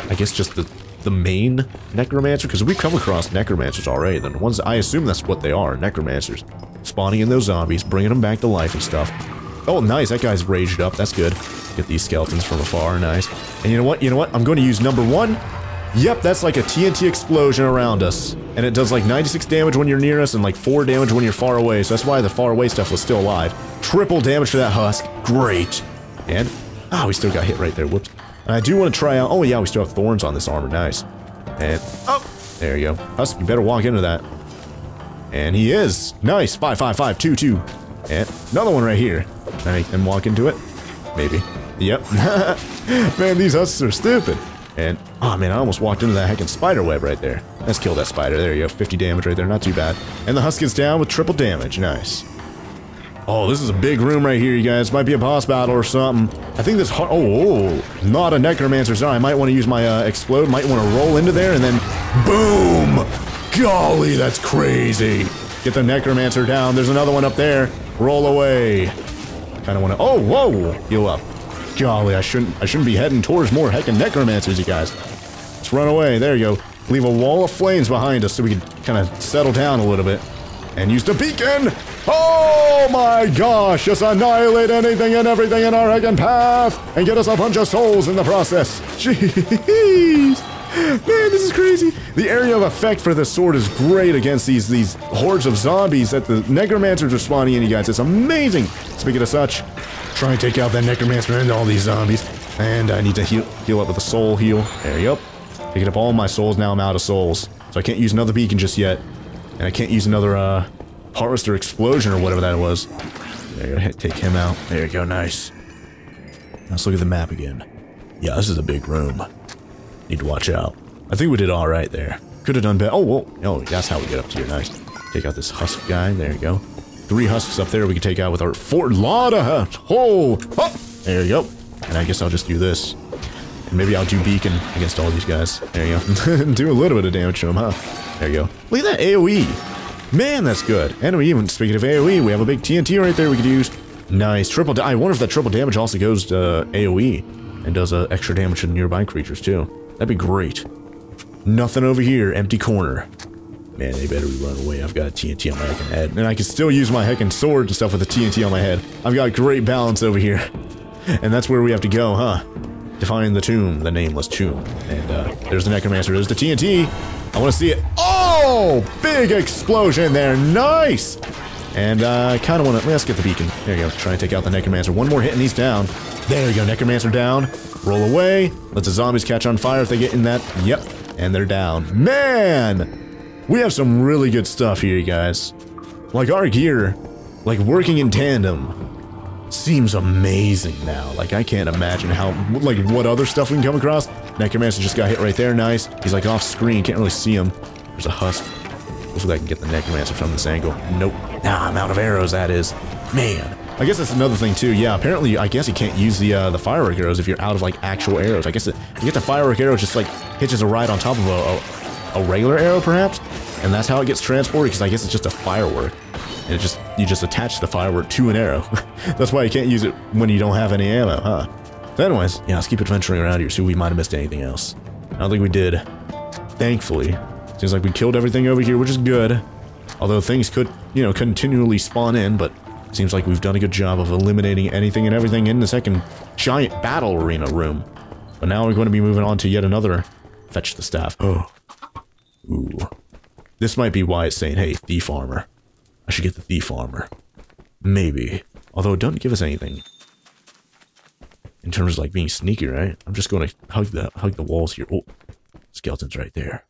I guess just the the main necromancer because we've come across necromancers already then the ones i assume that's what they are necromancers spawning in those zombies bringing them back to life and stuff oh nice that guy's raged up that's good get these skeletons from afar nice and you know what you know what i'm going to use number one Yep, that's like a TNT explosion around us. And it does like 96 damage when you're near us and like 4 damage when you're far away, so that's why the far away stuff was still alive. Triple damage to that husk. Great. And, ah, oh, we still got hit right there. Whoops. And I do want to try out, oh yeah, we still have thorns on this armor. Nice. And, oh, there you go. Husk, you better walk into that. And he is. Nice. 55522. And another one right here. Can I can walk into it? Maybe. Yep. Man, these husks are stupid. And, oh man, I almost walked into that heckin' spider web right there. Let's kill that spider. There you go. 50 damage right there. Not too bad. And the husk is down with triple damage. Nice. Oh, this is a big room right here, you guys. Might be a boss battle or something. I think this... Oh, oh, not a necromancer zone. I might want to use my uh, explode. Might want to roll into there and then... Boom! Golly, that's crazy. Get the necromancer down. There's another one up there. Roll away. Kind of want to... Oh, whoa! Heal up. Golly, I shouldn't I shouldn't be heading towards more heckin' necromancers, you guys. Let's run away. There you go. Leave a wall of flames behind us so we can kind of settle down a little bit. And use the beacon! Oh my gosh! Just annihilate anything and everything in our heckin' path! And get us a bunch of souls in the process! Jeez! Man, this is crazy. The area of effect for the sword is great against these these hordes of zombies that the necromancers are spawning in, you guys. It's amazing. Speaking of such, try and take out that necromancer and all these zombies. And I need to heal heal up with a soul heal. There you go. Picking up all my souls, now I'm out of souls. So I can't use another beacon just yet. And I can't use another, uh, harvester explosion or whatever that was. There you go, take him out. There you go, nice. Let's look at the map again. Yeah, this is a big room. Need to watch out. I think we did alright there. Could have done better. Oh, whoa. Oh, that's how we get up to here. Nice. Take out this husk guy. There you go. Three husks up there we can take out with our of husks. Oh, oh, there you go. And I guess I'll just do this. And maybe I'll do beacon against all these guys. There you go. do a little bit of damage to them, huh? There you go. Look at that AoE. Man, that's good. And we even, speaking of AoE, we have a big TNT right there we could use. Nice. Triple I wonder if that triple damage also goes to uh, AoE and does uh, extra damage to nearby creatures too. That'd be great. Nothing over here. Empty corner. Man, they better run away. I've got a TNT on my heckin' head. And I can still use my heckin' sword and stuff with a TNT on my head. I've got great balance over here. And that's where we have to go, huh? To find the tomb, the nameless tomb. And uh, there's the necromancer. There's the TNT. I want to see it. Oh! Big explosion there. Nice! And uh, I kind of want to... Let's get the beacon. There you go. Try and take out the necromancer. One more hit and he's down. There you go. Necromancer down. Roll away. Let the zombies catch on fire if they get in that. Yep. And they're down. Man! We have some really good stuff here, you guys. Like, our gear, like, working in tandem, seems amazing now. Like, I can't imagine how, like, what other stuff we can come across. Necromancer just got hit right there, nice. He's, like, off screen, can't really see him. There's a husk. Hopefully I can get the Necromancer from this angle. Nope. Nah, I'm out of arrows, that is. Man. I guess that's another thing too. Yeah, apparently I guess you can't use the uh, the firework arrows if you're out of like actual arrows. I guess it, you get the firework arrow just like hitches a ride on top of a, a, a regular arrow perhaps. And that's how it gets transported, because I guess it's just a firework. And it just, you just attach the firework to an arrow. that's why you can't use it when you don't have any ammo, huh? So anyways, yeah, let's keep adventuring around here, see we might have missed anything else. I don't think we did. Thankfully. Seems like we killed everything over here, which is good. Although things could, you know, continually spawn in, but seems like we've done a good job of eliminating anything and everything in the second giant battle arena room. But now we're going to be moving on to yet another fetch the staff. Oh. Ooh. This might be why it's saying, hey, thief armor. I should get the thief armor. Maybe. Although it doesn't give us anything. In terms of like being sneaky, right? I'm just going to hug the hug the walls here. Oh, skeleton's right there.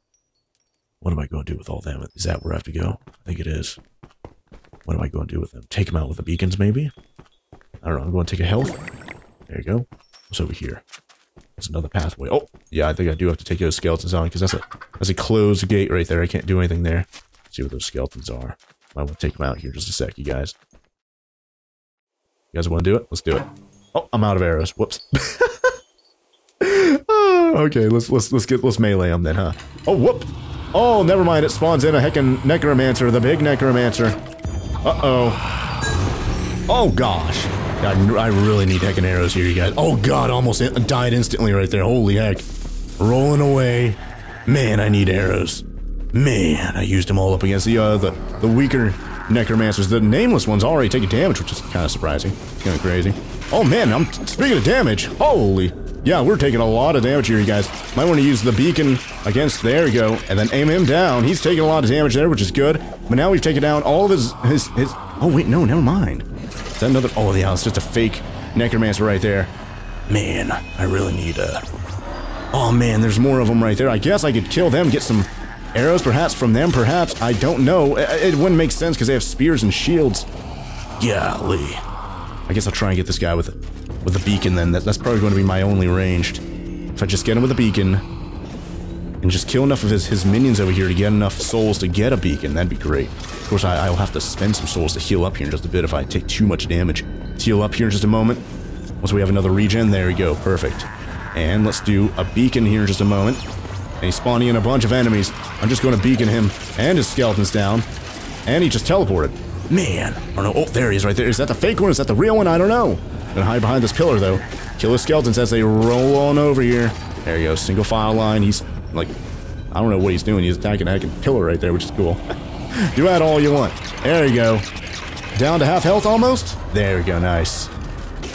What am I going to do with all them? Is that where I have to go? I think it is. What am I going to do with them? Take them out with the beacons, maybe? I don't know. I'm going to take a health. There you go. What's over here? There's another pathway. Oh, yeah, I think I do have to take those skeletons on because that's a that's a closed gate right there. I can't do anything there. Let's see what those skeletons are. I want to take them out here just a sec, you guys. You guys want to do it? Let's do it. Oh, I'm out of arrows. Whoops. oh, okay, let's let's let's get let's melee them then, huh? Oh, whoop! Oh, never mind. It spawns in a heckin' necromancer, the big necromancer. Uh-oh. Oh, gosh. I really need heckin' arrows here, you guys. Oh, God, almost died instantly right there. Holy heck. Rolling away. Man, I need arrows. Man, I used them all up against the, uh, the, the weaker necromancers. The nameless ones already taking damage, which is kind of surprising. Kind of crazy. Oh, man, I'm speaking of damage. Holy yeah, we're taking a lot of damage here, you guys. Might want to use the beacon against, there we go, and then aim him down. He's taking a lot of damage there, which is good. But now we've taken down all of his, his, his, oh wait, no, never mind. Is that another, oh yeah, it's just a fake necromancer right there. Man, I really need a, oh man, there's more of them right there. I guess I could kill them, get some arrows perhaps from them, perhaps. I don't know. It, it wouldn't make sense because they have spears and shields. Golly. I guess I'll try and get this guy with with the beacon then. That, that's probably going to be my only ranged. If I just get him with a beacon and just kill enough of his, his minions over here to get enough souls to get a beacon, that'd be great. Of course, I, I'll have to spend some souls to heal up here in just a bit if I take too much damage. Let's heal up here in just a moment. Once we have another regen, there we go, perfect. And let's do a beacon here in just a moment. And he's spawning in a bunch of enemies. I'm just going to beacon him and his skeletons down. And he just teleported. Man, I don't know. Oh, there he is right there. Is that the fake one? Is that the real one? I don't know. Gonna hide behind this pillar, though. Kill the skeletons as they roll on over here. There you go, single file line. He's, like, I don't know what he's doing. He's attacking a heckin' pillar right there, which is cool. Do that all you want. There you go. Down to half health almost? There we go, nice.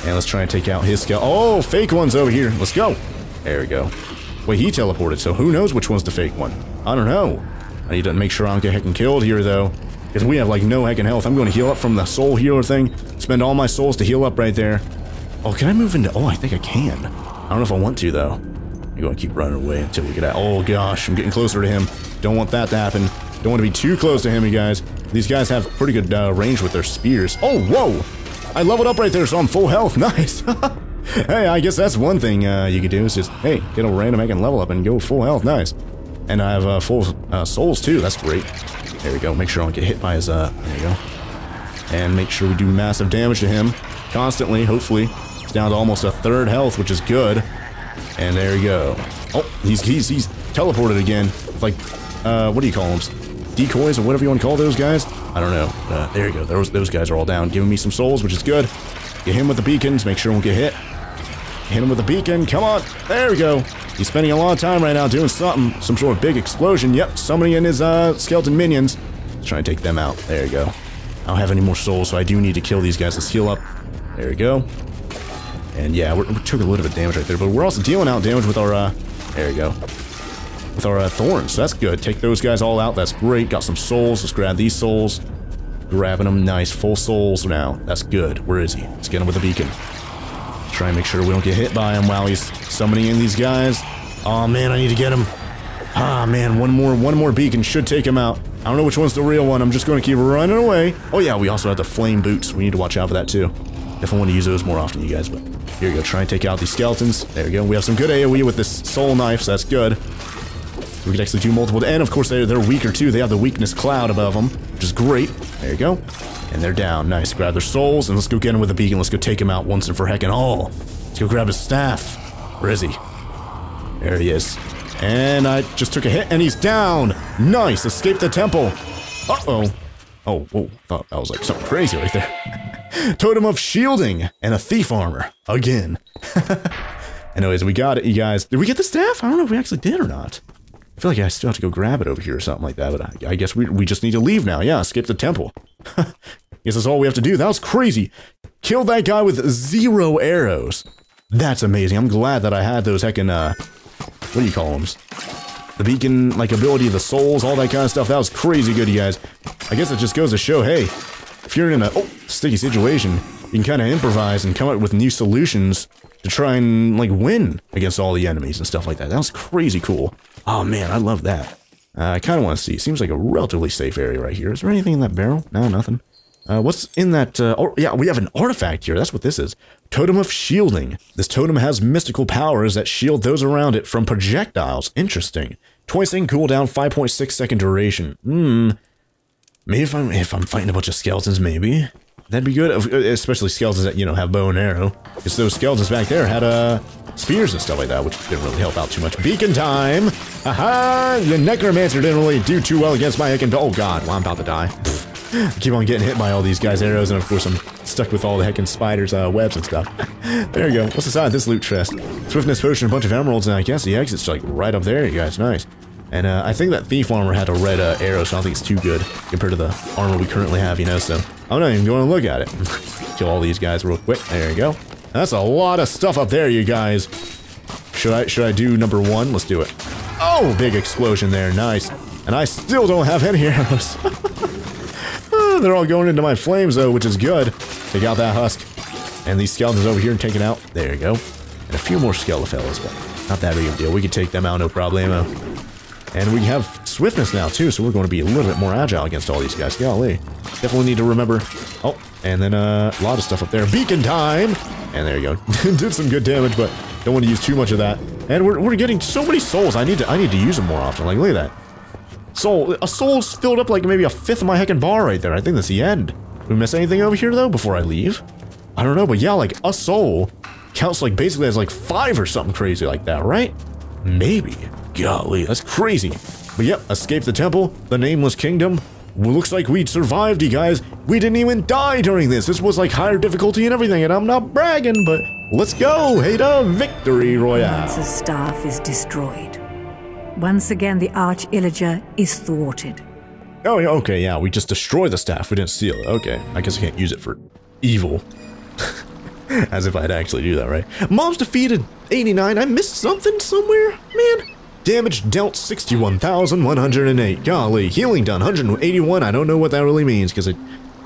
And let's try and take out his skeleton. Oh, fake one's over here. Let's go. There we go. Wait, he teleported, so who knows which one's the fake one? I don't know. I need to make sure I don't get heckin' killed here, though. Because we have, like, no heckin' health. I'm going to heal up from the soul healer thing. Spend all my souls to heal up right there. Oh, can I move into... Oh, I think I can. I don't know if I want to, though. I'm going to keep running away until we get out. Oh, gosh. I'm getting closer to him. Don't want that to happen. Don't want to be too close to him, you guys. These guys have pretty good uh, range with their spears. Oh, whoa! I leveled up right there, so I'm full health. Nice. hey, I guess that's one thing uh, you could do is just, hey, get a random I can level up and go full health. Nice. And I have uh, full uh, souls, too. That's great. There we go. Make sure I don't get hit by his, uh, there we go and make sure we do massive damage to him constantly, hopefully. He's down to almost a third health, which is good. And there we go. Oh, he's, he's, he's teleported again. Like, uh, what do you call them? Decoys or whatever you want to call those guys? I don't know. Uh, there you go. Those, those guys are all down. Giving me some souls, which is good. Get him with the beacons. Make sure he won't get hit. Hit him with a beacon. Come on. There we go. He's spending a lot of time right now doing something. Some sort of big explosion. Yep, somebody in his uh, skeleton minions. Trying to take them out. There you go. I don't have any more souls, so I do need to kill these guys. Let's heal up. There we go. And yeah, we took a little bit of damage right there, but we're also dealing out damage with our, uh, there we go. With our uh, thorns, so that's good. Take those guys all out, that's great. Got some souls, let's grab these souls. Grabbing them, nice, full souls now. That's good. Where is he? Let's get him with a beacon. Try and make sure we don't get hit by him while he's summoning in these guys. Oh man, I need to get him. Ah man, one more, one more beacon should take him out. I don't know which one's the real one. I'm just going to keep running away. Oh yeah, we also have the flame boots. We need to watch out for that too. Definitely want to use those more often, you guys. But here you go. Try and take out these skeletons. There we go. We have some good AoE with this soul knife, so that's good. We can actually do multiple. And of course, they're, they're weaker too. They have the weakness cloud above them, which is great. There you go. And they're down. Nice. Grab their souls, and let's go get them with a beacon. Let's go take him out once and for heckin' all. Let's go grab his staff. Where is he? There he is. And I just took a hit, and he's down. Nice, escape the temple. Uh-oh. Oh, whoa, thought that was like something crazy right there. Totem of shielding and a thief armor. Again. Anyways, we got it, you guys. Did we get the staff? I don't know if we actually did or not. I feel like I still have to go grab it over here or something like that, but I, I guess we, we just need to leave now. Yeah, skip the temple. guess that's all we have to do. That was crazy. Kill that guy with zero arrows. That's amazing. I'm glad that I had those heckin', uh, what do you call them? The beacon, like, ability, of the souls, all that kind of stuff. That was crazy good, you guys. I guess it just goes to show, hey, if you're in a, oh, sticky situation, you can kind of improvise and come up with new solutions to try and, like, win against all the enemies and stuff like that. That was crazy cool. Oh, man, I love that. Uh, I kind of want to see. Seems like a relatively safe area right here. Is there anything in that barrel? No, nothing. Uh, what's in that? Uh, yeah, we have an artifact here. That's what this is. Totem of Shielding. This totem has mystical powers that shield those around it from projectiles. Interesting. 20 second cooldown, 5.6 second duration. Hmm. Maybe if I'm if I'm fighting a bunch of skeletons, maybe that'd be good. Especially skeletons that you know have bow and arrow, because those skeletons back there had uh spears and stuff like that, which didn't really help out too much. Beacon time! Haha! The necromancer didn't really do too well against my heckin' Oh god, well, I'm about to die. keep on getting hit by all these guys' arrows, and of course I'm stuck with all the heckin' spiders' uh, webs and stuff. there you go. What's inside this loot chest? Swiftness potion, a bunch of emeralds, and I guess the exit's like right up there, you guys. Nice. And uh, I think that thief armor had a red uh, arrow, so I don't think it's too good compared to the armor we currently have, you know, so I'm not even going to look at it. Kill all these guys real quick. There you go. That's a lot of stuff up there, you guys. Should I should I do number one? Let's do it. Oh, big explosion there. Nice. And I still don't have any arrows. They're all going into my flames, though, which is good. Take out that husk. And these skeletons over here and take it out. There you go. And a few more skelefellas, but not that big of a deal. We can take them out, no problemo. And we have swiftness now, too, so we're going to be a little bit more agile against all these guys. Golly. Definitely need to remember. Oh, and then uh, a lot of stuff up there. Beacon time! And there you go. Did some good damage, but don't want to use too much of that. And we're, we're getting so many souls. I need to I need to use them more often. Like, look at that. Soul. A soul's filled up like maybe a fifth of my heckin' bar right there. I think that's the end. We miss anything over here, though, before I leave? I don't know, but yeah, like, a soul counts, like, basically as, like, five or something crazy like that, right? Maybe. Golly, that's crazy. But yep, escape the temple, the nameless kingdom. Looks like we'd survived, you guys. We didn't even die during this. This was, like, higher difficulty and everything, and I'm not bragging, but let's go. Hey to victory royale. Lance's staff is destroyed. Once again, the Arch Illager is thwarted. Oh, yeah, okay, yeah, we just destroy the staff. We didn't steal it. Okay, I guess I can't use it for evil. As if I'd actually do that, right? Mobs defeated 89. I missed something somewhere? Man. Damage dealt 61,108. Golly. Healing done 181. I don't know what that really means, because if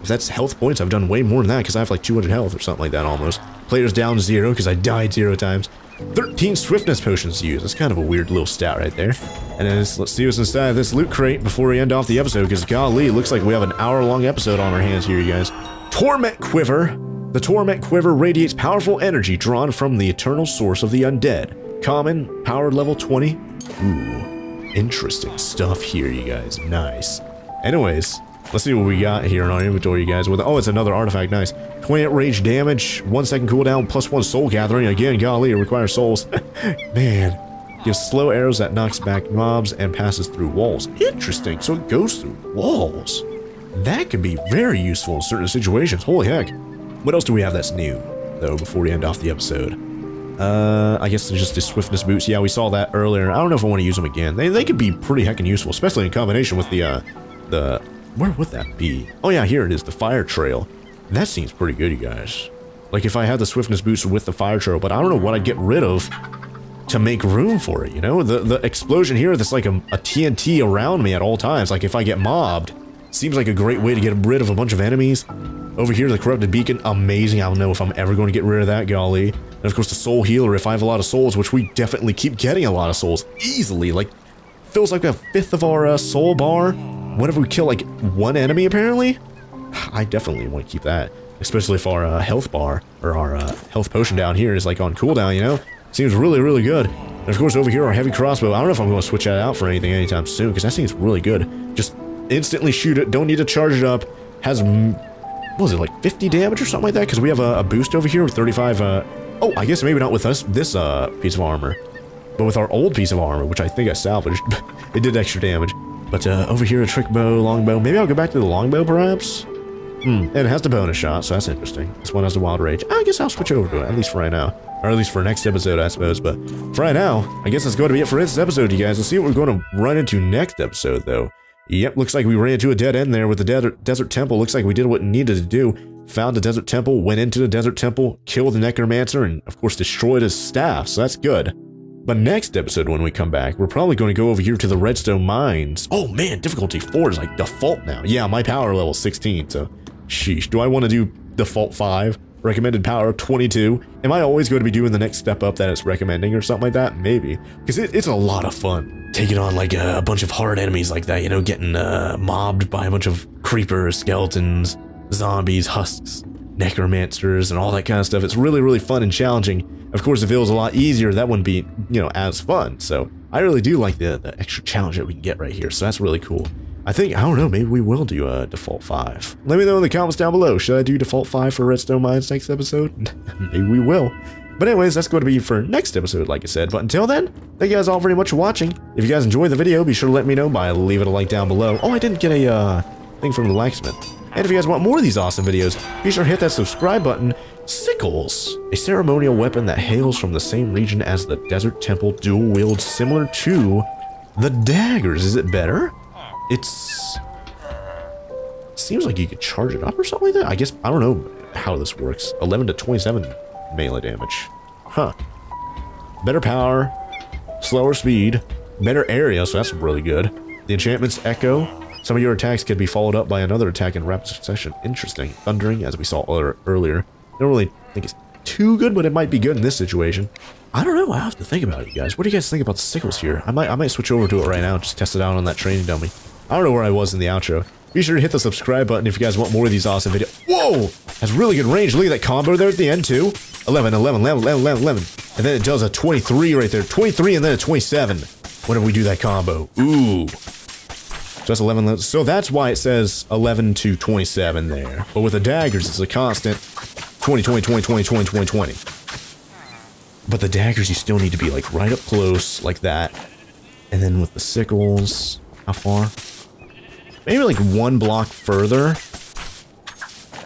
that's health points, I've done way more than that, because I have like 200 health or something like that almost. Players down zero, because I died zero times. 13 swiftness potions used. That's kind of a weird little stat right there. And then let's see what's inside this loot crate before we end off the episode, because golly, it looks like we have an hour-long episode on our hands here, you guys. Torment Quiver. The Torment Quiver radiates powerful energy drawn from the eternal source of the undead. Common, power level 20. Ooh, interesting stuff here, you guys. Nice. Anyways, let's see what we got here in our inventory, you guys. With Oh, it's another artifact. Nice. 28 rage damage, 1 second cooldown, plus 1 soul gathering. Again, golly, it requires souls. Man. Gives slow arrows that knocks back mobs and passes through walls. Interesting. So it goes through walls. That could be very useful in certain situations. Holy heck. What else do we have that's new, though, before we end off the episode? Uh, I guess just the swiftness boots. Yeah, we saw that earlier. I don't know if I want to use them again. They, they could be pretty heckin' useful, especially in combination with the, uh, the... Where would that be? Oh yeah, here it is, the fire trail. That seems pretty good, you guys. Like, if I had the swiftness boots with the fire trail, but I don't know what I'd get rid of to make room for it, you know? The the explosion here, that's like a, a TNT around me at all times. Like, if I get mobbed, seems like a great way to get rid of a bunch of enemies. Over here, the Corrupted Beacon, amazing. I don't know if I'm ever going to get rid of that, golly. And of course, the Soul Healer, if I have a lot of souls, which we definitely keep getting a lot of souls, easily. Like, feels like a fifth of our uh, soul bar whenever we kill, like, one enemy, apparently. I definitely want to keep that. Especially if our uh, health bar, or our uh, health potion down here is, like, on cooldown, you know? Seems really, really good. And of course, over here, our heavy crossbow. I don't know if I'm going to switch that out for anything anytime soon, because that seems really good. Just instantly shoot it, don't need to charge it up. Has, was it, like 50 damage or something like that? Because we have a, a, boost over here with 35, uh, oh, I guess maybe not with us, this uh, piece of armor. but with our old piece of armor, which I think I salvaged, it did extra damage. But uh, over here, a trick bow, longbow. Maybe I'll go back to the longbow, perhaps? Hmm, and it has the bonus shot, so that's interesting. This one has the wild rage. I guess I'll switch over to it, at least for right now. Or at least for next episode, I suppose. But for right now, I guess that's going to be it for this episode, you guys. Let's see what we're going to run into next episode, though. Yep, looks like we ran into a dead end there with the desert, desert temple. Looks like we did what needed to do. Found the desert temple, went into the desert temple, killed the necromancer, and of course destroyed his staff, so that's good. But next episode, when we come back, we're probably going to go over here to the redstone mines. Oh man, difficulty 4 is like default now. Yeah, my power level 16, so sheesh. Do I want to do default 5? Recommended power 22? Am I always going to be doing the next step up that it's recommending or something like that? Maybe. Because it, it's a lot of fun. Taking on like a, a, bunch of hard enemies like that, you know, getting uh, mobbed by a bunch of creepers, skeletons, zombies, husks, necromancers, and all that kind of stuff. It's really, really fun and challenging. Of course, if it was a lot easier, that wouldn't be, you know, as fun. So I really do like the, the extra challenge that we can get right here. So that's really cool. I think, I don't know, maybe we will do a default 5. Let me know in the comments down below. Should I do default 5 for Redstone Mines next episode? maybe we will. But anyways, that's going to be for next episode, like I said. But until then, thank you guys all very much for watching. If you guys enjoyed the video, be sure to let me know by leaving a like down below. Oh, I didn't get a uh, thing from the blacksmith. And if you guys want more of these awesome videos, be sure to hit that subscribe button. Sickles, a ceremonial weapon that hails from the same region as the Desert Temple dual wield similar to the daggers. Is it better? It's... Seems like you could charge it up or something like that. I guess, I don't know how this works. 11 to 27 melee damage. Huh. Better power, slower speed, better area, so that's really good. The enchantment's Echo, some of your attacks can be followed up by another attack in rapid succession. Interesting. Thundering, as we saw earlier. I don't really think it's too good, but it might be good in this situation. I don't know. I have to think about it, you guys. What do you guys think about the sickles here? I might, I might switch over to it right now. And just test it out on that training dummy. I don't know where I was in the outro. Be sure to hit the subscribe button if you guys want more of these awesome videos. Whoa! Has really good range. Look at that combo there at the end, too. 11, 11, 11, 11, 11, 11. And then it does a 23 right there. 23 and then a 27. Whenever we do that combo. Ooh. Just 11. So that's why it says 11 to 27 there. But with the daggers, it's a constant 20, 20, 20, 20, 20, 20, 20. But the daggers, you still need to be like right up close, like that. And then with the sickles, how far? Maybe like one block further.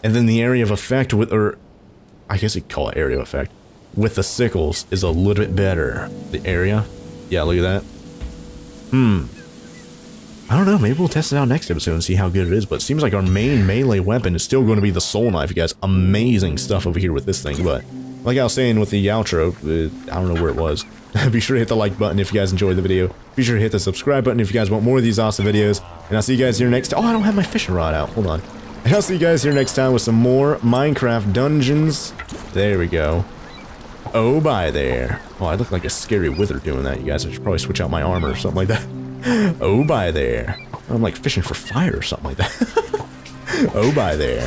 And then the area of effect with, or I guess you call it area of effect, with the sickles is a little bit better. The area. Yeah, look at that. Hmm. I don't know, maybe we'll test it out next episode and see how good it is, but it seems like our main melee weapon is still going to be the soul knife, you guys. Amazing stuff over here with this thing, but like I was saying with the outro, uh, I don't know where it was. Be sure to hit the like button if you guys enjoyed the video. Be sure to hit the subscribe button if you guys want more of these awesome videos. And I'll see you guys here next- oh, I don't have my fishing rod out, hold on. And I'll see you guys here next time with some more Minecraft Dungeons. There we go. Oh, bye there. Oh, I look like a scary wither doing that, you guys. I should probably switch out my armor or something like that. oh, bye there. I'm like fishing for fire or something like that. oh, bye there.